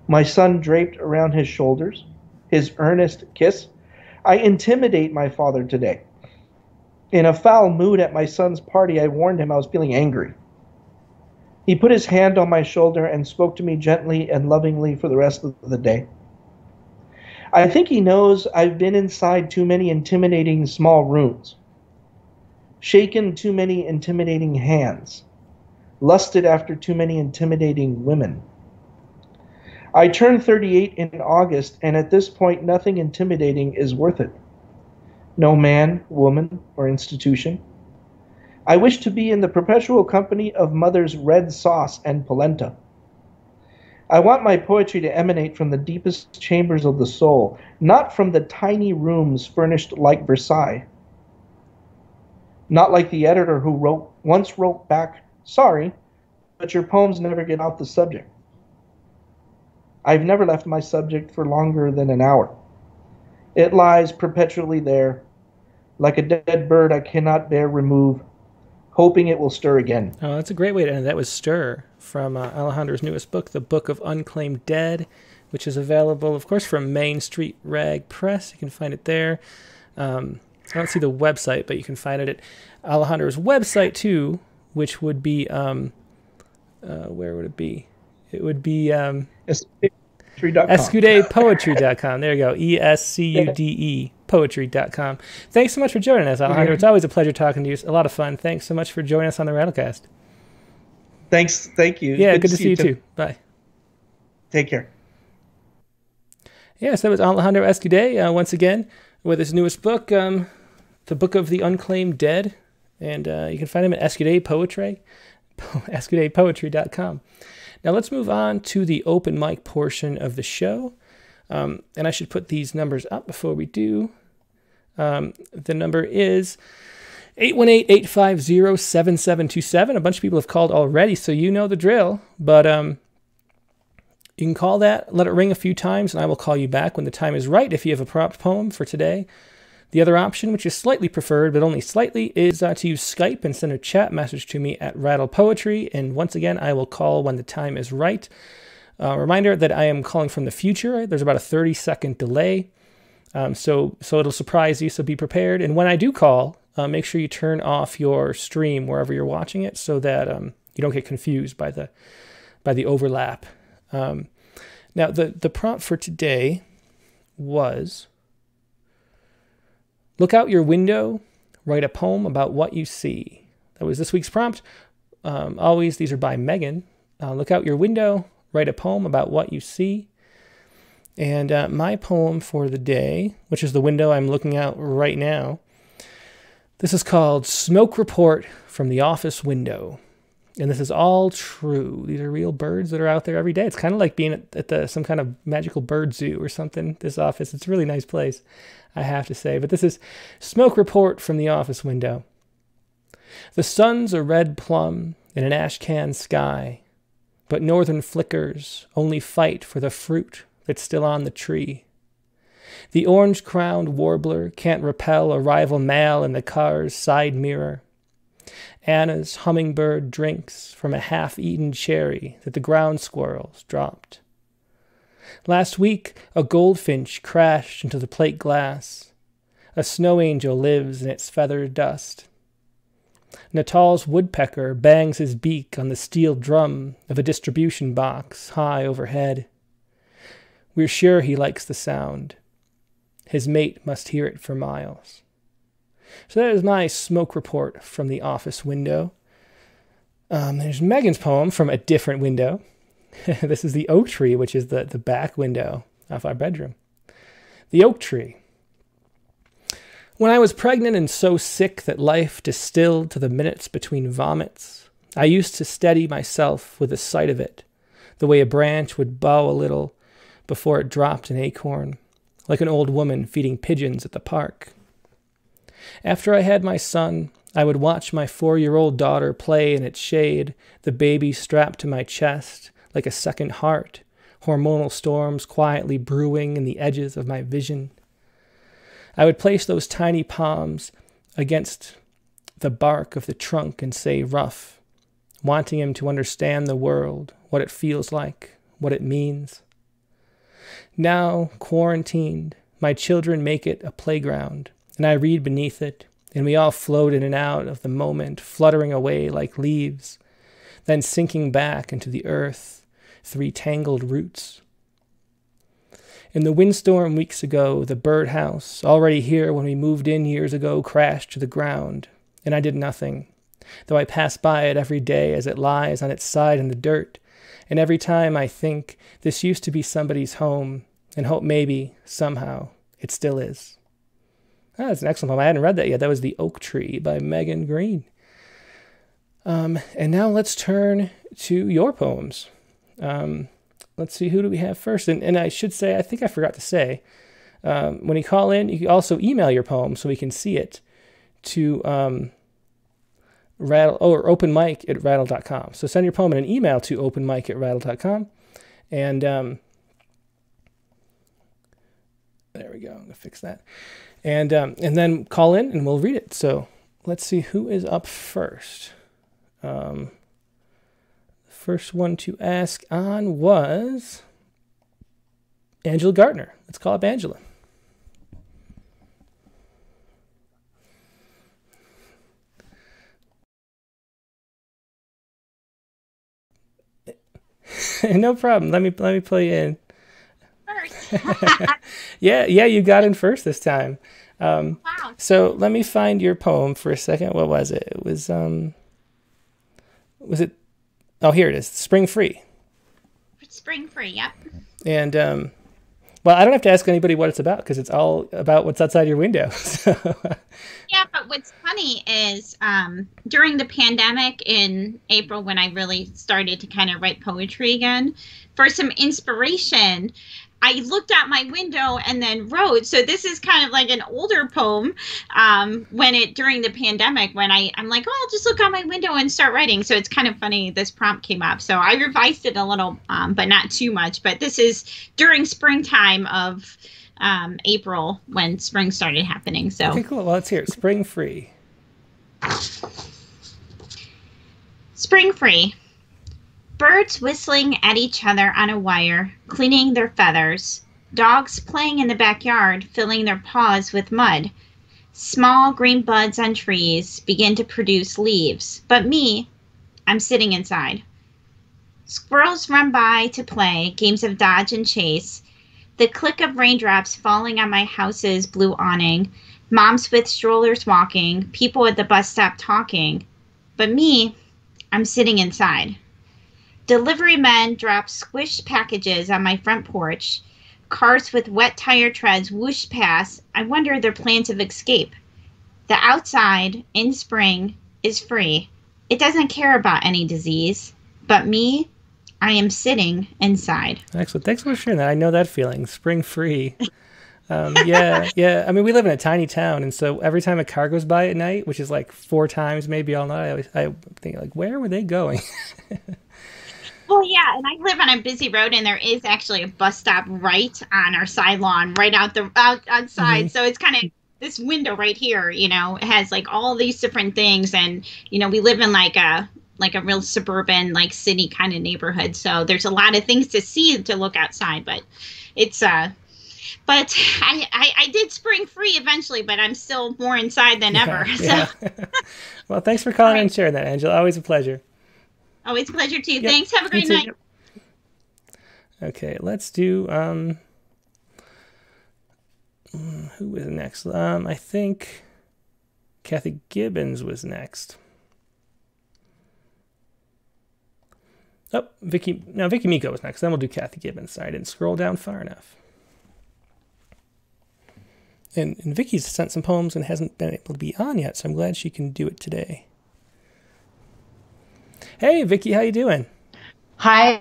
My son draped around his shoulders, his earnest kiss. I intimidate my father today. In a foul mood at my son's party, I warned him I was feeling angry. He put his hand on my shoulder and spoke to me gently and lovingly for the rest of the day. I think he knows I've been inside too many intimidating small rooms shaken too many intimidating hands, lusted after too many intimidating women. I turned 38 in August, and at this point, nothing intimidating is worth it. No man, woman, or institution. I wish to be in the perpetual company of Mother's red sauce and polenta. I want my poetry to emanate from the deepest chambers of the soul, not from the tiny rooms furnished like Versailles not like the editor who wrote once wrote back, "Sorry, but your poems never get off the subject." I've never left my subject for longer than an hour. It lies perpetually there, like a dead bird I cannot bear remove, hoping it will stir again. Oh, that's a great way to end. That was Stir from uh, Alejandro's newest book, The Book of Unclaimed Dead, which is available, of course, from Main Street Rag Press. You can find it there. Um, I don't see the website, but you can find it at Alejandro's website too, which would be um, uh, where would it be? It would be um, escudepoetry.com. There you go. E S C U D E poetry.com. Thanks so much for joining us, Alejandro. Mm-hmm. It's always a pleasure talking to you. It's a lot of fun. Thanks so much for joining us on the Rattlecast. Thanks. Thank you. Yeah, good, good to, see you too. too. Bye. Take care. Yes, that was Alejandro Escude uh, once again with his newest book. Um, the Book of the Unclaimed Dead, and uh, you can find him at Escude Poetry, escudepoetry.com. Now let's move on to the open mic portion of the show. Um, and I should put these numbers up before we do. Um, the number is 818-850-7727. A bunch of people have called already, so you know the drill. But um, you can call that, let it ring a few times, and I will call you back when the time is right if you have a prompt poem for today. The other option, which is slightly preferred, but only slightly, is uh, to use Skype and send a chat message to me at Rattle Poetry. And once again, I will call when the time is right. Uh, reminder that I am calling from the future. There's about a 30 second delay. Um, so, so it'll surprise you, so be prepared. And when I do call, uh, make sure you turn off your stream wherever you're watching it so that um, you don't get confused by the, by the overlap. Um, now, the, the prompt for today was Look out your window, write a poem about what you see. That was this week's prompt. Um, always, these are by Megan. uh, look out your window, write a poem about what you see. And uh, my poem for the day, which is the window I'm looking out right now, this is called Smoke Report from the Office Window. And this is all true. These are real birds that are out there every day. It's kind of like being at, the, some kind of magical bird zoo or something. This office, it's a really nice place, I have to say. But this is Smoke Report from the Office Window. The sun's a red plum in an ash can sky, but northern flickers only fight for the fruit that's still on the tree. The orange crowned warbler can't repel a rival male in the car's side mirror. Anna's hummingbird drinks from a half eaten cherry that the ground squirrels dropped. Last week, a goldfinch crashed into the plate glass. A snow angel lives in its feathered dust. Nuttall's woodpecker bangs his beak on the steel drum of a distribution box high overhead. We're sure he likes the sound. His mate must hear it for miles. So that is my smoke report from the office window. Um, there's Megan's poem from a different window. this is the oak tree, which is the, the back window of our bedroom. The oak tree. When I was pregnant and so sick that life distilled to the minutes between vomits, I used to steady myself with the sight of it, the way a branch would bow a little before it dropped an acorn, like an old woman feeding pigeons at the park. After I had my son, I would watch my four year old daughter play in its shade, the baby strapped to my chest like a second heart, hormonal storms quietly brewing in the edges of my vision. I would place those tiny palms against the bark of the trunk and say rough, wanting him to understand the world, what it feels like, what it means. Now, quarantined, my children make it a playground, and I read beneath it, and we all float in and out of the moment, fluttering away like leaves, then sinking back into the earth, three tangled roots. In the windstorm weeks ago, the birdhouse, already here when we moved in years ago, crashed to the ground, and I did nothing, though I pass by it every day as it lies on its side in the dirt, and every time I think this used to be somebody's home, and hope maybe, somehow, it still is. Ah, that's an excellent poem. I hadn't read that yet. That was The Oak Tree by Megan Green. Um, and now let's turn to your poems. Um, let's see, who do we have first? And, and I should say, I think I forgot to say, um, when you call in, you can also email your poem so we can see it to um, rattle or open mic at rattle.com. So send your poem in an email to open mic at rattle.com. And um, there we go. I'm going to fix that. And, um, and then call in and we'll read it. So let's see who is up first. Um, First one to ask on was Angela Gardner. Let's call up Angela. no problem. Let me let me play in. yeah, yeah, you got in first this time. Um, wow. So let me find your poem for a second. What was it? It was um, was it Oh, here it is. Spring Free. Spring Free, yep. And um, well, I don't have to ask anybody what it's about because it's all about what's outside your window. yeah, but what's funny is um, during the pandemic in April, when I really started to kind of write poetry again, for some inspiration, I looked out my window and then wrote. So this is kind of like an older poem. Um, when it during the pandemic, when I I'm like, oh, I'll just look out my window and start writing. So it's kind of funny. This prompt came up, so I revised it a little, um, but not too much. But this is during springtime of um, April when spring started happening. So okay, cool. Well, let's hear it. Spring free. Spring free. Birds whistling at each other on a wire, cleaning their feathers. Dogs playing in the backyard, filling their paws with mud. Small green buds on trees begin to produce leaves. But me, I'm sitting inside. Squirrels run by to play games of dodge and chase. The click of raindrops falling on my house's blue awning. Moms with strollers walking. People at the bus stop talking. But me, I'm sitting inside. Delivery men drop squished packages on my front porch. Cars with wet tire treads whoosh past. I wonder their plans of escape. The outside in spring is free. It doesn't care about any disease. But me, I am sitting inside. Excellent. Thanks for sharing that. I know that feeling. Spring free. Um, yeah, yeah. I mean, we live in a tiny town, and so every time a car goes by at night, which is like four times maybe all night, I always I think like, where were they going? well, yeah, and I live on a busy road, and there is actually a bus stop right on our side lawn, right out the out outside. Mm-hmm. So it's kind of this window right here. You know, has like all these different things, and you know, we live in like a like a real suburban like city kind of neighborhood so there's a lot of things to see to look outside but it's uh but I, I, I did spring free eventually, but I'm still more inside than yeah, ever. So. Yeah. well, thanks for calling right. and sharing that, Angela. Always a pleasure. Always a pleasure too. Yep. Thanks. Have a great night. Okay, let's do um who was next? Um I think Kathy Gibbons was next. Oh, Vicky. No, Vicky Miko was next. Then we'll do Kathy Gibbons. Sorry, I didn't scroll down far enough. And, and Vicky's sent some poems and hasn't been able to be on yet, so I'm glad she can do it today. Hey, Vicky, how you doing? Hi.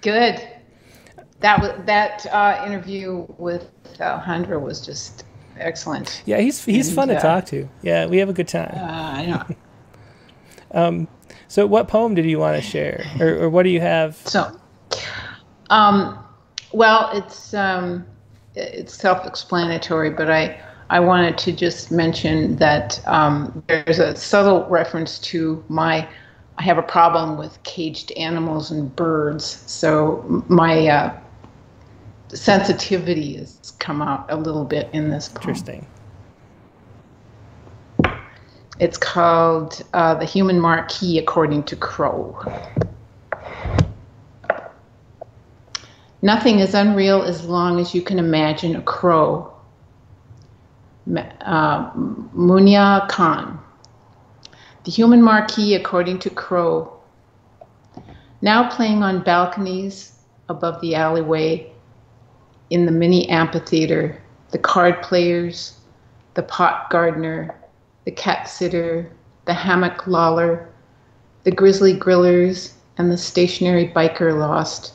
Good. That was that uh, interview with Alejandro was just excellent. Yeah, he's he's and, fun to uh, talk to. Yeah, we have a good time. Uh, I know. um, so what poem did you want to share, or, or what do you have? So, um, well, it's um, it's self-explanatory, but I I wanted to just mention that um, there's a subtle reference to my I have a problem with caged animals and birds, so my uh, sensitivity has come out a little bit in this poem. Interesting. It's called uh, The Human Marquee According to Crow. Nothing is unreal as long as you can imagine a crow. Uh, Munia Khan. The Human Marquee, according to Crow. Now playing on balconies above the alleyway, in the mini amphitheater, the card players, the pot gardener, the cat sitter, the hammock loller, the grizzly grillers, and the stationary biker lost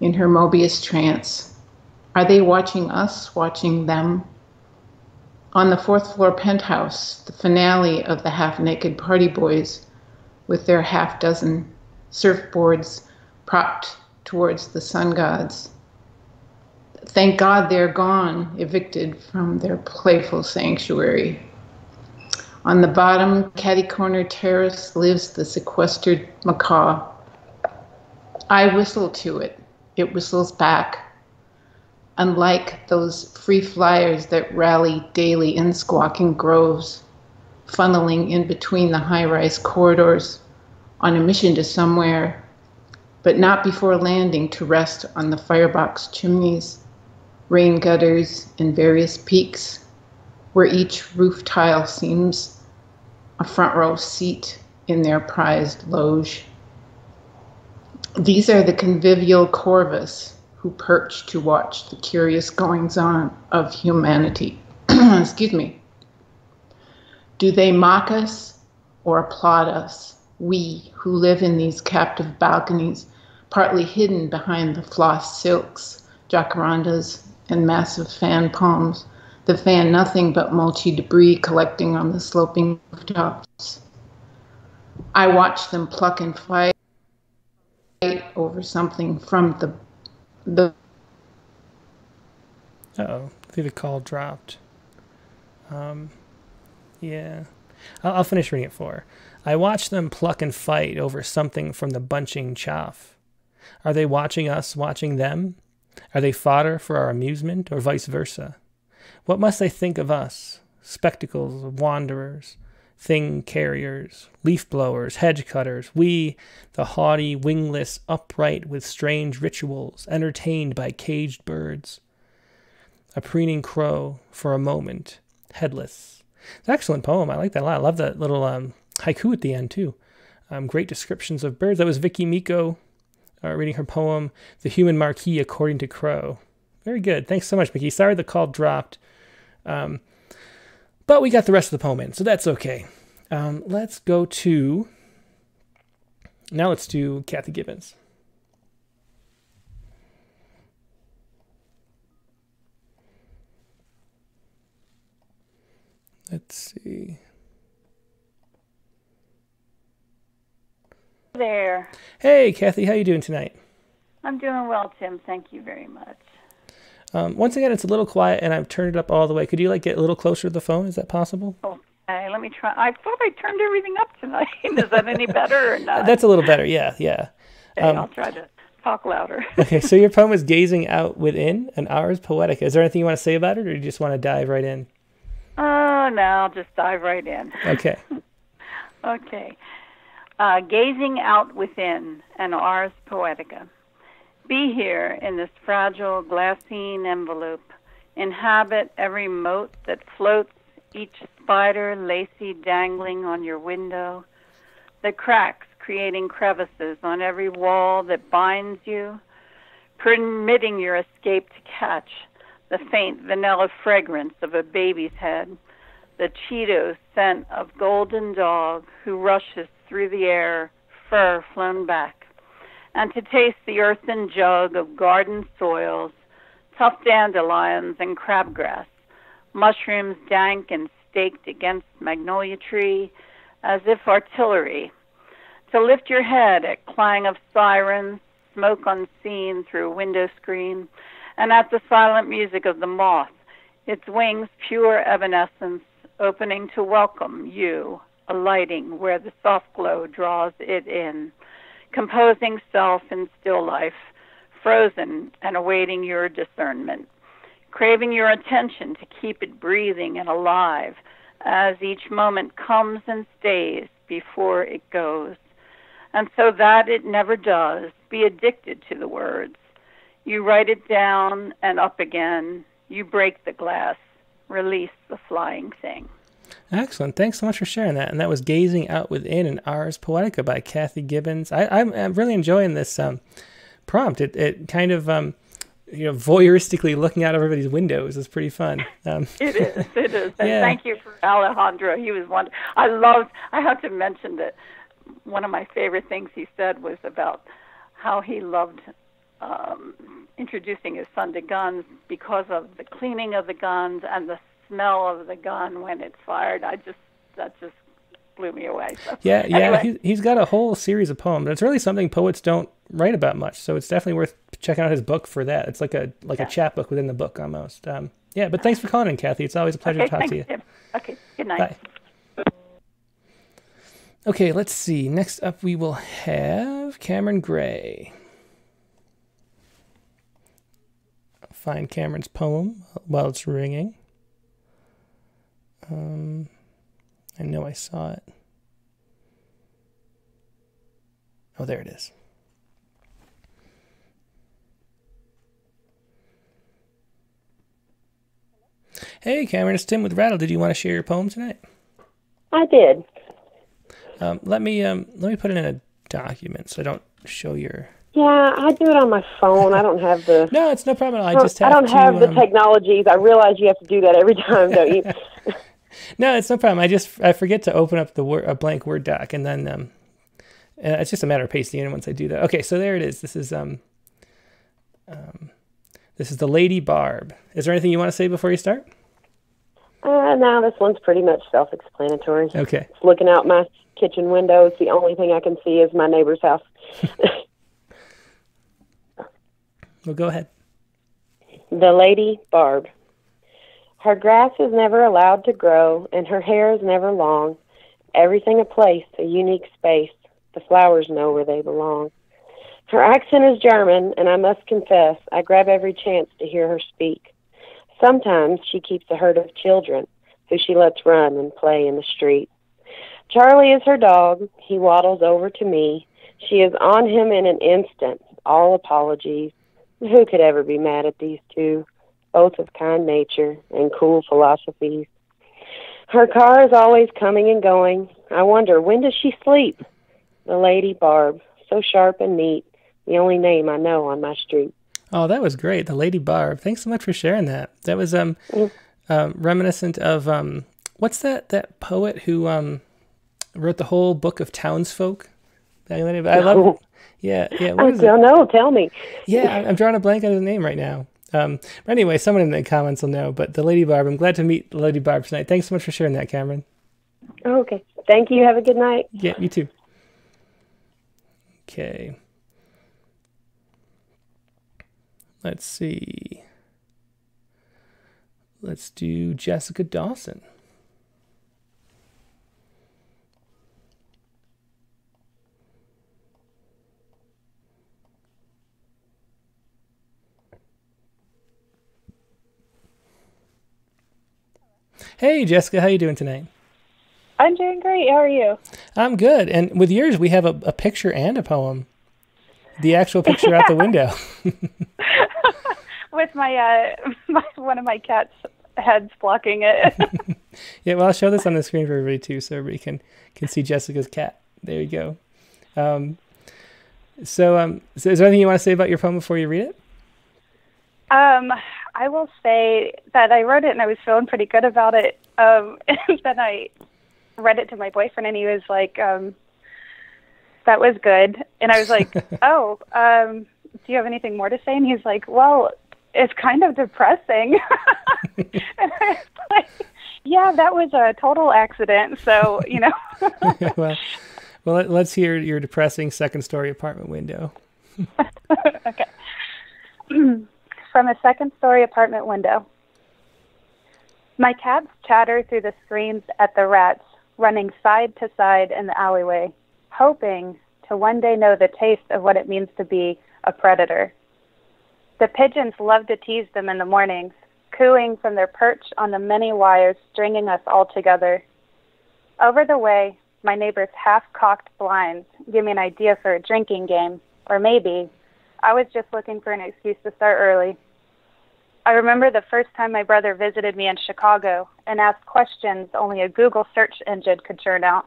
in her Mobius trance. Are they watching us, watching them? On the fourth floor penthouse, the finale of the half naked party boys with their half dozen surfboards propped towards the sun gods. Thank God they're gone, evicted from their playful sanctuary. On the bottom catty corner terrace lives the sequestered macaw. I whistle to it, it whistles back. Unlike those free flyers that rally daily in squawking groves, funneling in between the high rise corridors on a mission to somewhere, but not before landing to rest on the firebox chimneys, rain gutters, and various peaks, where each roof tile seems a front row seat in their prized loge. These are the convivial corvus who perch to watch the curious goings on of humanity. Excuse me. Do they mock us or applaud us, we who live in these captive balconies, partly hidden behind the floss silks, jacarandas, and massive fan palms that fan nothing but mulchy debris collecting on the sloping rooftops? I watch them pluck and fight over something from the the. oh, I think the call dropped. Um, yeah, I'll, I'll finish reading it for. I watch them pluck and fight over something from the bunching chaff. Are they watching us watching them? Are they fodder for our amusement, or vice versa? What must they think of us, spectacles of wanderers, thing carriers, leaf blowers, hedge cutters, we, the haughty, wingless, upright with strange rituals, entertained by caged birds. A preening crow, for a moment, headless. It's an excellent poem. I like that a lot. I love that little um, haiku at the end, too. Um, great descriptions of birds. That was Vicky Miko uh, reading her poem, The Human Marquee According to Crow. Very good. Thanks so much, Mickey. Sorry the call dropped. Um, but we got the rest of the poem in, so that's okay. Um, let's go to. Now let's do Kathy Gibbons. Let's see. there. Hey, Kathy, how you doing tonight? I'm doing well, Tim. Thank you very much. Um, once again, it's a little quiet, and I've turned it up all the way. Could you like get a little closer to the phone? Is that possible? Okay, let me try. I thought I turned everything up tonight. Is that any better or not? That's a little better. Yeah, yeah. okay, um, I'll try to talk louder. Okay, so your poem is "Gazing Out Within," and Ars Poetica. Is there anything you want to say about it, or do you just want to dive right in? Oh, no, I'll just dive right in. Okay. Okay. Uh, gazing out within and Ars Poetica. Be here in this fragile glassine envelope. Inhabit every mote that floats, each spider lacy dangling on your window. The cracks creating crevices on every wall that binds you, permitting your escape to catch the faint vanilla fragrance of a baby's head, the Cheeto scent of golden dog who rushes through the air, fur flown back, and to taste the earthen jug of garden soils, tough dandelions and crabgrass, mushrooms dank and staked against magnolia tree, as if artillery, to lift your head at clang of sirens, smoke unseen through window screen, and at the silent music of the moth, its wings pure evanescence, opening to welcome you, alighting where the soft glow draws it in, composing self in still life, frozen and awaiting your discernment, craving your attention to keep it breathing and alive as each moment comes and stays before it goes. And so that it never does, be addicted to the words. You write it down and up again. You break the glass, release the flying thing. Excellent. Thanks so much for sharing that. And that was Gazing Out Within an Ars Poetica by Kathy Gibbons. I, I'm, I'm really enjoying this um, prompt. It, it kind of, um, you know, voyeuristically looking out of everybody's windows is pretty fun. Um, It is. It is. And Yeah. thank you for Alejandro. He was one. I loved. I have to mention that one of my favorite things he said was about how he loved um, introducing his son to guns because of the cleaning of the guns and the smell of the gun when it's fired. I just that just blew me away. So, yeah, yeah. anyway, he's got a whole series of poems. It's really something poets don't write about much. So it's definitely worth checking out his book for that. It's like a like a chapbook book within the book almost. Um, yeah, but thanks for calling in, Kathy. It's always a pleasure okay, to talk thanks, to you. Okay. Good night. Bye. Okay, let's see. Next up, we will have Cameron Gray. I'll find Cameron's poem while it's ringing. Um, I know I saw it. Oh, there it is. Hey, Cameron, it's Tim with Rattle. Did you want to share your poem tonight? I did. Um, let me um, let me put it in a document so I don't show your. Yeah, I do it on my phone. I don't have the. No, it's no problem. at all. I just I don't to. have the um, technologies. I realize you have to do that every time, don't you? No, it's no problem. I just I forget to open up the word, a blank Word doc, and then um, uh, it's just a matter of pasting in once I do that. Okay, so there it is. This is um, um, this is the Lady Barb. Is there anything you want to say before you start? uh, no, this one's pretty much self-explanatory. Okay. It's looking out my kitchen window. It's the only thing I can see is my neighbor's house. Well, go ahead. The Lady Barb. Her grass is never allowed to grow, and her hair is never long. Everything a place, a unique space. The flowers know where they belong. Her accent is German, and I must confess, I grab every chance to hear her speak. Sometimes she keeps a herd of children who she lets run and play in the street. Charlie is her dog. He waddles over to me. She is on him in an instant. All apologies. Who could ever be mad at these two, both of kind nature and cool philosophies? Her car is always coming and going. I wonder, when does she sleep? The Lady Barb, so sharp and neat, the only name I know on my street. Oh, that was great. The Lady Barb. Thanks so much for sharing that. That was um, Mm. um reminiscent of um what's that that poet who um wrote the whole book of townsfolk? I love Yeah, yeah. What I it? don't know. Tell me. Yeah, I'm drawing a blank on his name right now. Um, but anyway, someone in the comments will know. But the Lady Barb, I'm glad to meet the Lady Barb tonight. Thanks so much for sharing that, Cameron. Oh, okay. Thank you. Have a good night. Yeah, you too. Okay. Let's see. Let's do Jessica Dawson. Hey Jessica, how you doing tonight? I'm doing great. How are you? I'm good. And with yours, we have a, a picture and a poem. The actual picture out the window. With my, uh, my one of my cats' heads blocking it. Yeah, well, I'll show this on the screen for everybody too, so everybody can can see Jessica's cat. There you go. Um, so, um, so is there anything you want to say about your poem before you read it? um, I will say that I wrote it and I was feeling pretty good about it. Um, and then I read it to my boyfriend and he was like, um, "That was good." And I was like, "Oh, um, do you have anything more to say?" And he's like, "Well, it's kind of depressing." and I was like, "Yeah, that was a total accident." So you know. well, well, let, let's hear your depressing second story apartment window. okay. From a second story apartment window. My cats chatter through the screens at the rats running side to side in the alleyway, hoping to one day know the taste of what it means to be a predator. The pigeons love to tease them in the mornings, cooing from their perch on the many wires stringing us all together. Over the way, my neighbor's half cocked blinds give me an idea for a drinking game, or maybe I was just looking for an excuse to start early. I remember the first time my brother visited me in Chicago and asked questions only a Google search engine could churn out.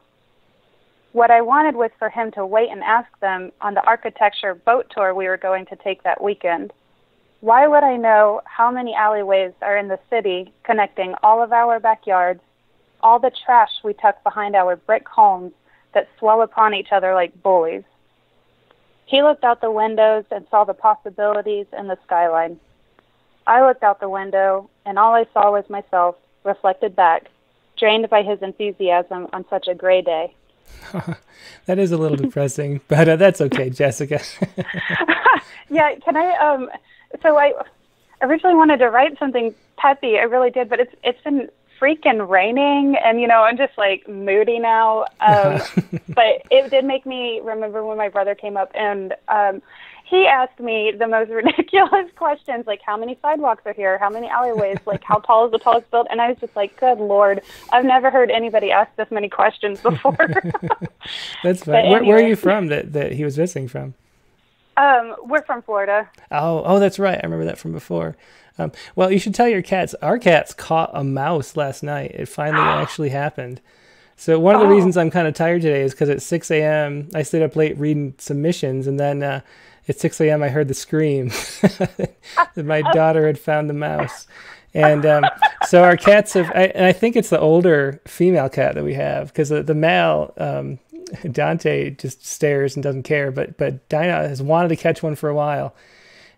What I wanted was for him to wait and ask them on the architecture boat tour we were going to take that weekend. Why would I know how many alleyways are in the city connecting all of our backyards, all the trash we tuck behind our brick homes that swell upon each other like bullies? He looked out the windows and saw the possibilities in the skyline. I looked out the window, and all I saw was myself, reflected back, drained by his enthusiasm on such a gray day. That is a little depressing, but uh, that's okay, Jessica. yeah, can I? Um, so I originally wanted to write something peppy. I really did, but it's it's been freaking raining, and you know I'm just like moody now. Um, but it did make me remember when my brother came up and um, he asked me the most ridiculous questions, like how many sidewalks are here, how many alleyways, like how tall is the tallest building, and I was just like, good lord, I've never heard anybody ask this many questions before. that's fine. Where, where are you from that, that he was visiting from? um, we're from Florida. Oh, oh, that's right. I remember that from before. Um, well, you should tell your cats. Our cats caught a mouse last night. It finally actually happened. So one of the Oh. reasons I'm kind of tired today is because at 6 a.m. I stayed up late reading submissions, and then uh, at 6 a.m. I heard the scream that my daughter had found the mouse. And um, so our cats have, I, and I think it's the older female cat that we have because the, the male, um, Dante, just stares and doesn't care. But but Dinah has wanted to catch one for a while,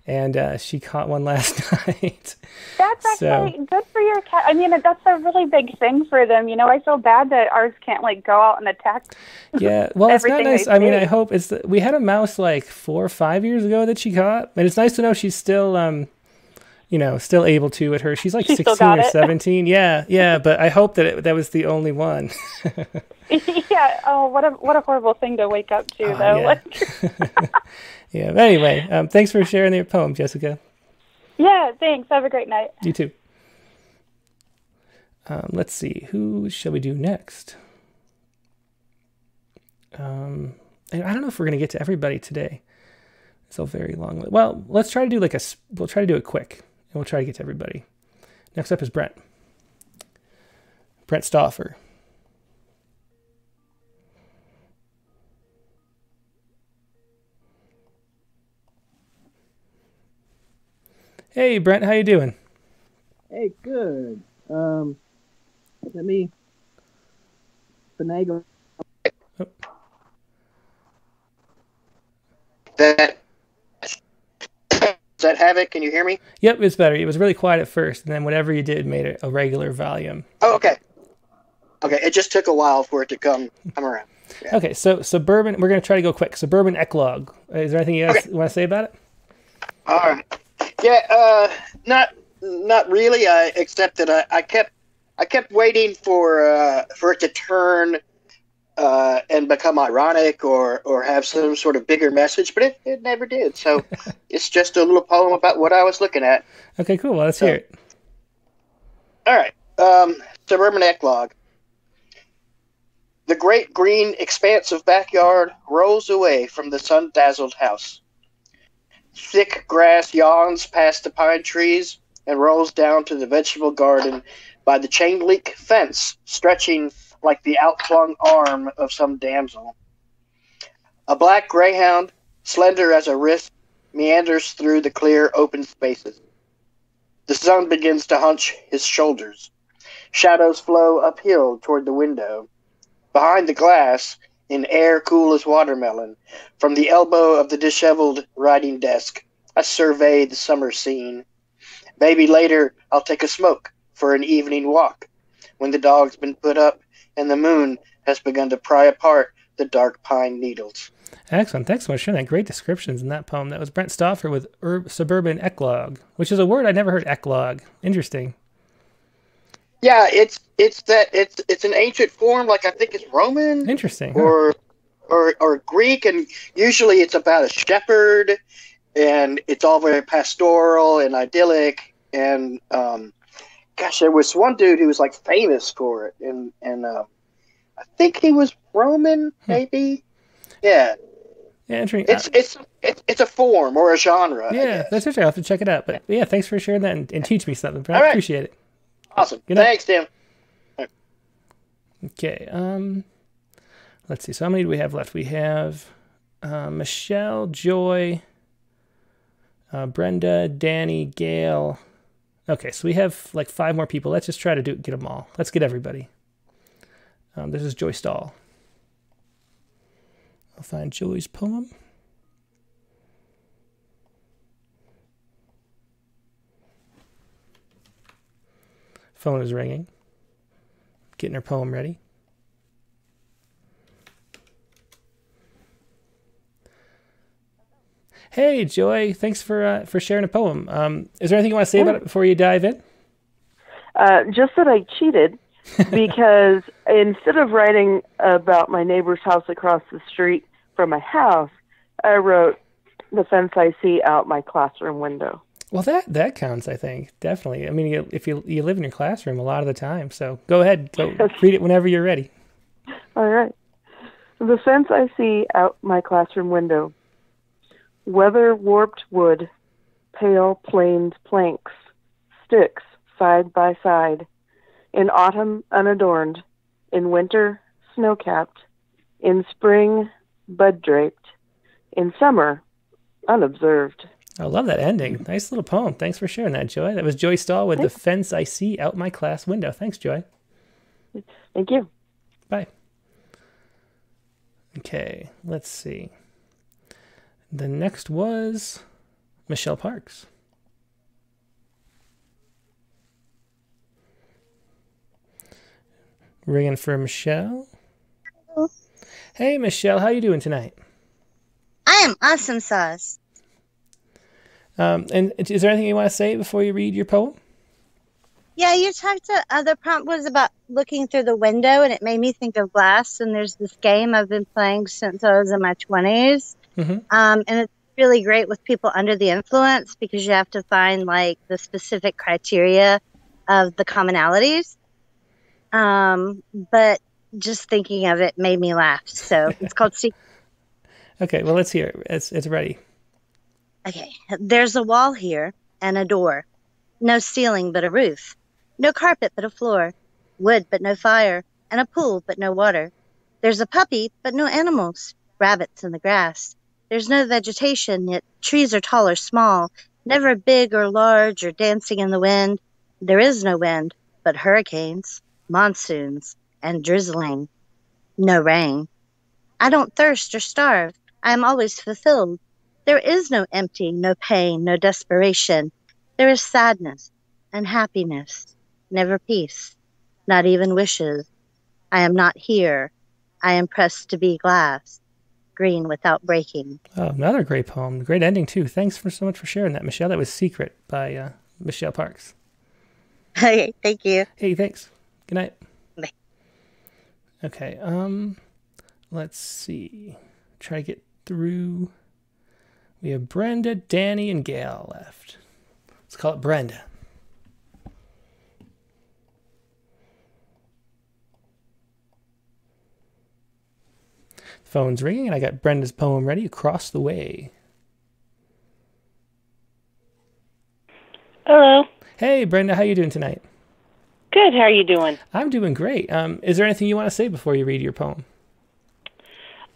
and uh, she caught one last night. That's So- actually good for your cat. I mean, that's a really big thing for them. You know, I feel bad that ours can't like go out and attack. Yeah, well, it's not nice. I mean. I hope it's. The, we had a mouse like four or five years ago that she caught, and it's nice to know she's still, um, you know, still able to at her. She's like She sixteen or it. seventeen. Yeah, yeah. But I hope that it, that was the only one. yeah. Oh, what a what a horrible thing to wake up to, Oh, though. yeah. Yeah. But anyway, um, thanks for sharing your poem, Jessica. yeah. Thanks. Have a great night. You too. Um, let's see. Who shall we do next? Um, and I don't know if we're gonna get to everybody today. It's a very long. li- Well, let's try to do like a. We'll try to do it quick, and we'll try to get to everybody. Next up is Brent. Brent Stoffer. Hey, Brent, how you doing? Hey, good. Um, let me finagle. That does that have it? Can you hear me? Yep, it's better. It was really quiet at first, and then whatever you did made it a regular volume. Oh, okay. Okay, it just took a while for it to come come around. Yeah. Okay, so suburban. We're gonna try to go quick. Suburban eclogue. Is there anything you guys Okay. want to say about it? All right. Yeah. Uh, not not really. I except that I, I kept I kept waiting for uh, for it to turn uh, and become ironic or or have some sort of bigger message, but it, it never did. So it's just a little poem about what I was looking at. Okay, cool. Well, let's hear it. All right. Um, suburban eclogue. The great green expanse of backyard rolls away from the sun dazzled house. Thick grass yawns past the pine trees and rolls down to the vegetable garden by the chain link fence stretching like the outflung arm of some damsel. A black greyhound, slender as a wrist, meanders through the clear open spaces. The sun begins to hunch his shoulders. Shadows flow uphill toward the window. Behind the glass, in air cool as watermelon, from the elbow of the disheveled writing desk, I survey the summer scene. Maybe later I'll take a smoke for an evening walk, when the dog's been put up and the moon has begun to pry apart the dark pine needles. Excellent. Thanks so much for that. Great descriptions in that poem. That was Brent Stauffer with Ur- Suburban Eclogue, which is a word I never heard. Eclogue. Interesting. Yeah, it's it's that it's it's an ancient form, like I think it's Roman. Interesting. huh? or or or Greek, and usually it's about a shepherd, and it's all very pastoral and idyllic. And um, gosh, there was one dude who was like famous for it, and and uh, I think he was Roman, maybe. Yeah, Yeah, interesting. it's it's it's it's a form or a genre. Yeah, that's interesting. I'll have to check it out. But yeah, thanks for sharing that and, and teach me something. I right. appreciate it. Awesome. Good. Thanks, Tim. Okay. Um, let's see. So how many do we have left? We have uh, Michelle, Joy, uh, Brenda, Danny, Gail. Okay, so we have like five more people. Let's just try to do get them all. Let's get everybody. Um, this is Joy Stahl. I'll find Joy's poem. Phone is ringing. Getting her poem ready. Hey, Joy. Thanks for uh, for sharing a poem. Um, is there anything you want to say about it before you dive in? Uh, just that I cheated because instead of writing about my neighbor's house across the street from my house, I wrote the fence I see out my classroom window. Well, that that counts. I think definitely. I mean, you, if you you live in your classroom a lot of the time, so go ahead, go read it whenever you're ready. All right. The fence I see out my classroom window. Weather warped wood, pale planed planks, sticks side by side. In autumn, unadorned. In winter, snow capped. In spring, bud draped. In summer, unobserved. I love that ending. Nice little poem. Thanks for sharing that, Joy. That was Joy Stahl with the fence I see out my class window. Thanks, Joy. Thank you. Bye. Okay, let's see. The next was Michelle Parks. Ringing for Michelle. Hello. Hey, Michelle, how you doing tonight? I am awesome sauce. Um, and is there anything you want to say before you read your poem? Yeah, you talked to other prompt was about looking through the window, and it made me think of glass. And there's this game I've been playing since I was in my 20s. Mhm. Um, and it's really great with people under the influence because you have to find like the specific criteria of the commonalities. Um, but just thinking of it made me laugh. So it's called Secret. Okay, well, let's hear it. It's, it's ready. Okay, there's a wall here and a door. No ceiling but a roof. No carpet but a floor. Wood but no fire. And a pool but no water. There's a puppy but no animals. Rabbits in the grass. There's no vegetation, yet trees are tall or small. never big or large or dancing in the wind. There is no wind, but hurricanes, monsoons, and drizzling. No rain. I don't thirst or starve. I am always fulfilled. There is no empty, no pain, no desperation. There is sadness and happiness, never peace, not even wishes. I am not here. I am pressed to be glass, green without breaking. Oh, another great poem. Great ending, too. Thanks for so much for sharing that, Michelle. That was Secret by uh, Michelle Parks. Okay, thank you. Hey, thanks. Good night. Bye. Okay, um, let's see. Try to get through. We have Brenda, Danny, and Gail left. Let's call it Brenda. Phone's ringing, and I got Brenda's poem ready. Across the way. Hello. Hey, Brenda, how you doing tonight? Good. How are you doing? I'm doing great. Um, is there anything you want to say before you read your poem?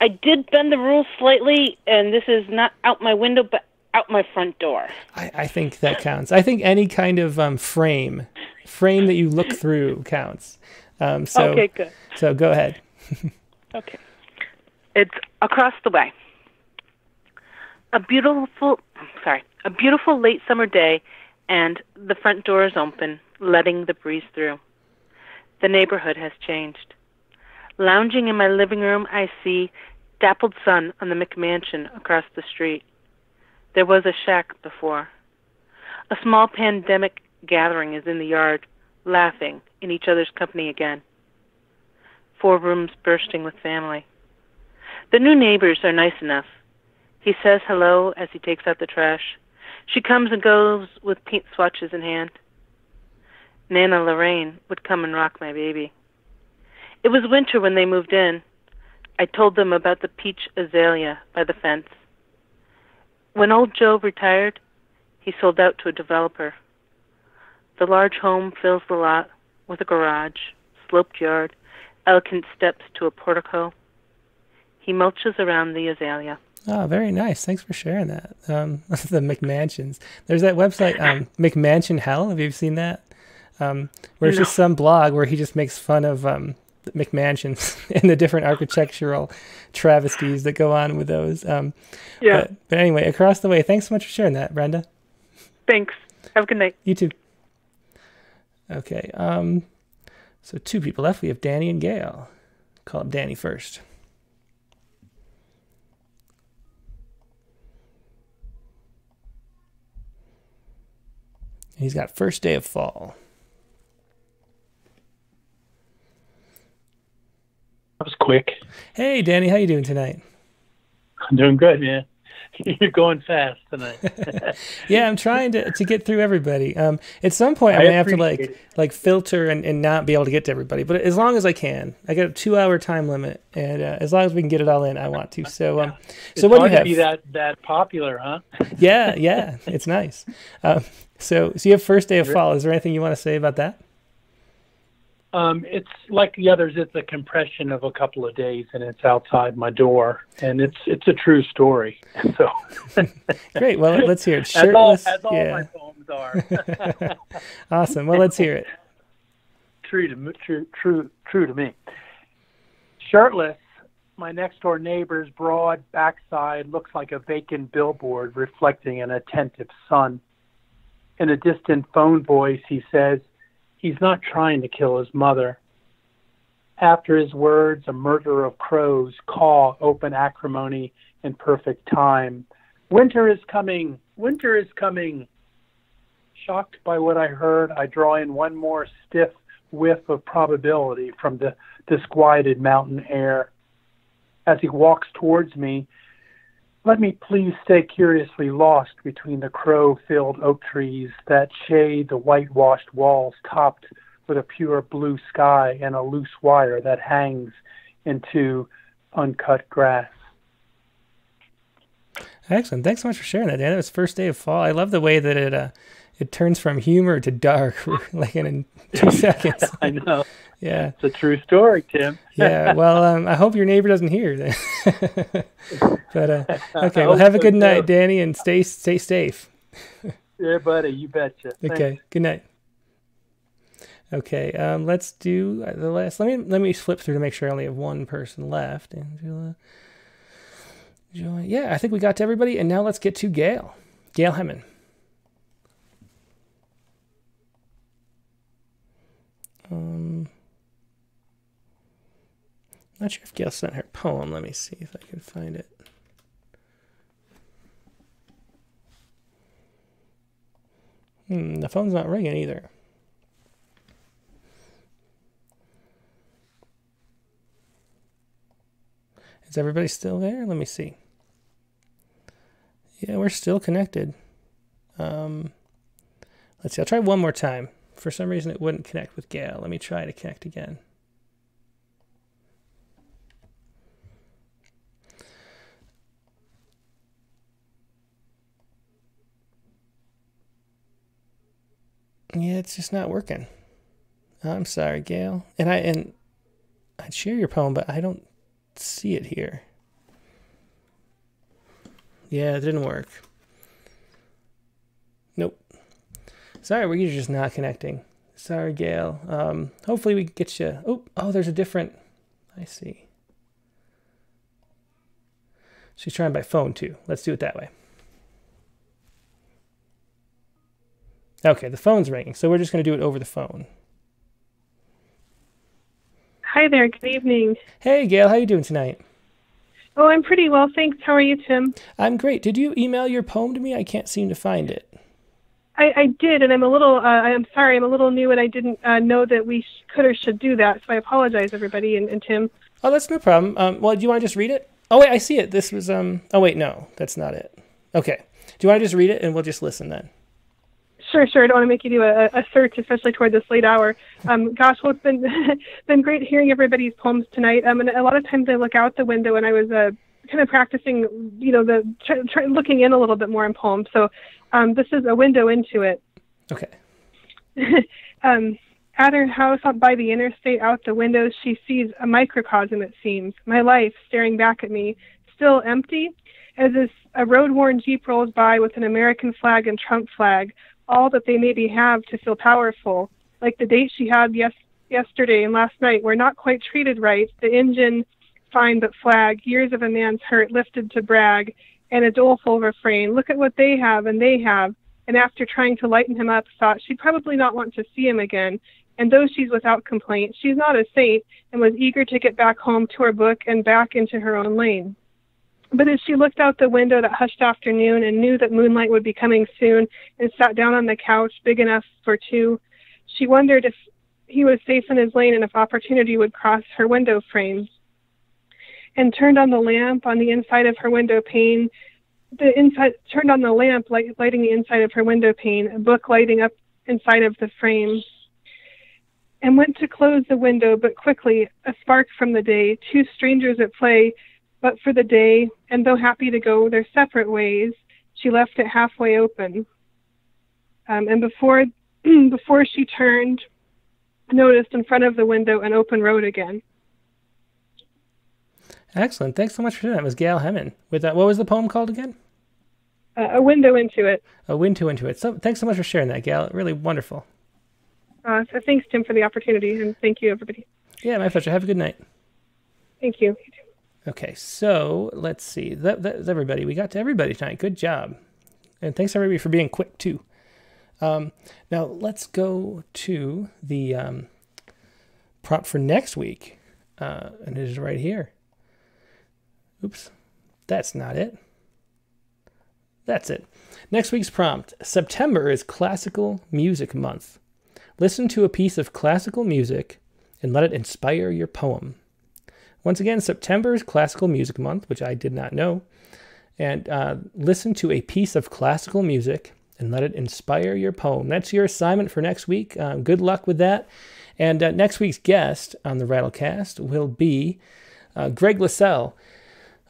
I did bend the rules slightly, and this is not out my window, but out my front door. I, I think that counts. I think any kind of um, frame, frame that you look through counts. Um, so, Okay, good. So go ahead. Okay. It's across the way. A beautiful, sorry, a beautiful late summer day, and the front door is open, letting the breeze through. The neighborhood has changed. Lounging in my living room, I see dappled sun on the McMansion across the street. There was a shack before. A small pandemic gathering is in the yard, laughing in each other's company again. Four rooms bursting with family. The new neighbors are nice enough. He says hello as he takes out the trash. She comes and goes with paint swatches in hand. Nana Lorraine would come and rock my baby. It was winter when they moved in. I told them about the peach azalea by the fence. When old Joe retired, he sold out to a developer. The large home fills the lot with a garage, sloped yard, elegant steps to a portico. He mulches around the azalea. Oh, very nice. Thanks for sharing that. Um, the McMansions. There's that website, um, McMansion Hell. Have you seen that? Um, where it's No. just some blog where he just makes fun of um, McMansions and the different architectural travesties that go on with those. Um, Yeah. But, but anyway, across the way. Thanks so much for sharing that, Brenda. Thanks. Have a good night. You too. Okay. Um, so two people left. We have Danny and Gail. Call up Danny first. He's got first day of fall. That was quick. Hey, Danny, how you doing tonight? I'm doing good, man. You're going fast tonight. yeah, I'm trying to, to get through everybody. Um, at some point, I'm I gonna have to like like filter and, and not be able to get to everybody. But as long as I can, I got a two hour time limit, and uh, as long as we can get it all in, I want to. So, um, so what do you have? be that that popular, huh? yeah, yeah, it's nice. Um, so, so you have first day of fall. Is there anything you want to say about that? Um, it's like the others. It's a compression of a couple of days, and it's outside my door, and it's it's a true story. So Great. Well, let's hear it. As all, Shirtless. as all yeah. my poems are. awesome. Well, let's hear it. true to true true true to me. Shirtless, my next door neighbor's broad backside looks like a vacant billboard reflecting an attentive sun. In a distant phone voice, he says he's not trying to kill his mother. After his words, a murder of crows caw open acrimony in perfect time. Winter is coming! Winter is coming! Shocked by what I heard, I draw in one more stiff whiff of probability from the disquieted mountain air. As he walks towards me, let me please stay curiously lost between the crow filled oak trees that shade the whitewashed walls topped with a pure blue sky and a loose wire that hangs into uncut grass. Excellent. Thanks so much for sharing that, Dan. That was first day of fall. I love the way that it uh, it turns from humor to dark, like in two seconds. I know. Yeah. It's a true story, Tim. yeah. Well, um, I hope your neighbor doesn't hear that. but uh, okay. Well, have a so, good night, too. Danny, and stay stay safe. Yeah, buddy, you betcha. Okay. Good night. Okay. Um, let's do the last. Let me let me flip through to make sure I only have one person left. Angela. Joy. Yeah, I think we got to everybody, and now let's get to Gail. Gail Hemmon. Um, not sure if Gail sent her poem. Let me see if I can find it. Hmm, the phone's not ringing either. Is everybody still there? Let me see. Yeah, we're still connected. Um, let's see. I'll try one more time. For some reason, it wouldn't connect with Gail. Let me try to connect again. Yeah, it's just not working. I'm sorry, Gail. And I and I'd share your poem, but I don't see it here. Yeah, it didn't work. Nope. Sorry, we're just not connecting. Sorry, Gail. Um, hopefully we get you. Oh, oh, there's a different. I see. She's trying by phone too. Let's do it that way. Okay, the phone's ringing, so we're just going to do it over the phone. Hi there. Good evening. Hey, Gail, how you doing tonight? Oh, I'm pretty well, thanks. How are you, Tim? I'm great. Did you email your poem to me? I can't seem to find it. I, I did, and I'm a little. Uh, I'm sorry. I'm a little new, and I didn't uh, know that we sh- could or should do that. So I apologize, everybody, and, and Tim. Oh, that's no problem. Um, well, do you want to just read it? Oh wait, I see it. This was um. Oh wait, no, that's not it. Okay. Do you want to just read it, and we'll just listen then? Sure, sure. I don't want to make you do a, a search, especially toward this late hour. Um, gosh, well, it's been been great hearing everybody's poems tonight. Um, and a lot of times I look out the window, and I was uh, kind of practicing, you know, the try, try, looking in a little bit more in poems. So um, this is a window into it. Okay. um, at her house up by the interstate, out the window, she sees a microcosm, it seems. My life staring back at me, still empty, as this, a road worn Jeep rolls by with an American flag and Trump flag, all that they maybe have to feel powerful. Like the date she had yes, yesterday and last night were not quite treated right. The engine, fine but flag, years of a man's hurt lifted to brag, and a doleful refrain. Look at what they have and they have. And after trying to lighten him up, thought she'd probably not want to see him again. And though she's without complaint, she's not a saint and was eager to get back home to her book and back into her own lane. But as she looked out the window that hushed afternoon and knew that moonlight would be coming soon and sat down on the couch big enough for two, she wondered if he was safe in his lane and if opportunity would cross her window frame. And turned on the lamp on the inside of her window pane. The inside turned on the lamp, light, lighting the inside of her window pane, a book lighting up inside of the frame. And went to close the window, but quickly, a spark from the day, two strangers at play, but for the day, and though happy to go their separate ways, she left it halfway open. Um, and before before she turned, noticed in front of the window an open road again. Excellent. Thanks so much for that. It was Gail Hemmon with that. What was the poem called again? Uh, a window into it. A window into it. So thanks so much for sharing that, Gail. Really wonderful. Uh, so thanks, Tim, for the opportunity, and thank you, everybody. Yeah, my pleasure. Have a good night. Thank you. Okay, so let's see. That, that's everybody. We got to everybody tonight. Good job. And thanks everybody for being quick too. Um, now let's go to the um, prompt for next week, uh, and it is right here. Oops, that's not it. That's it. Next week's prompt September is Classical Music Month. Listen to a piece of classical music and let it inspire your poem. Once again, September is Classical Music Month, which I did not know. And uh, listen to a piece of classical music and let it inspire your poem. That's your assignment for next week. Uh, good luck with that. And uh, next week's guest on the Rattlecast will be uh, Greg Lascelle.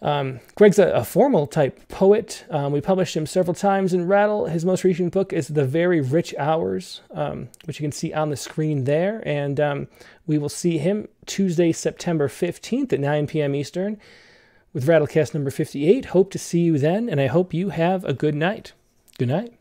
Um, Greg's a, a, formal type poet. Um, we published him several times in Rattle. His most recent book is The Very Rich Hours, um, which you can see on the screen there. And um, we will see him Tuesday, September 15th at 9 p.m. Eastern with Rattlecast number 58. Hope to see you then, and I hope you have a good night. Good night.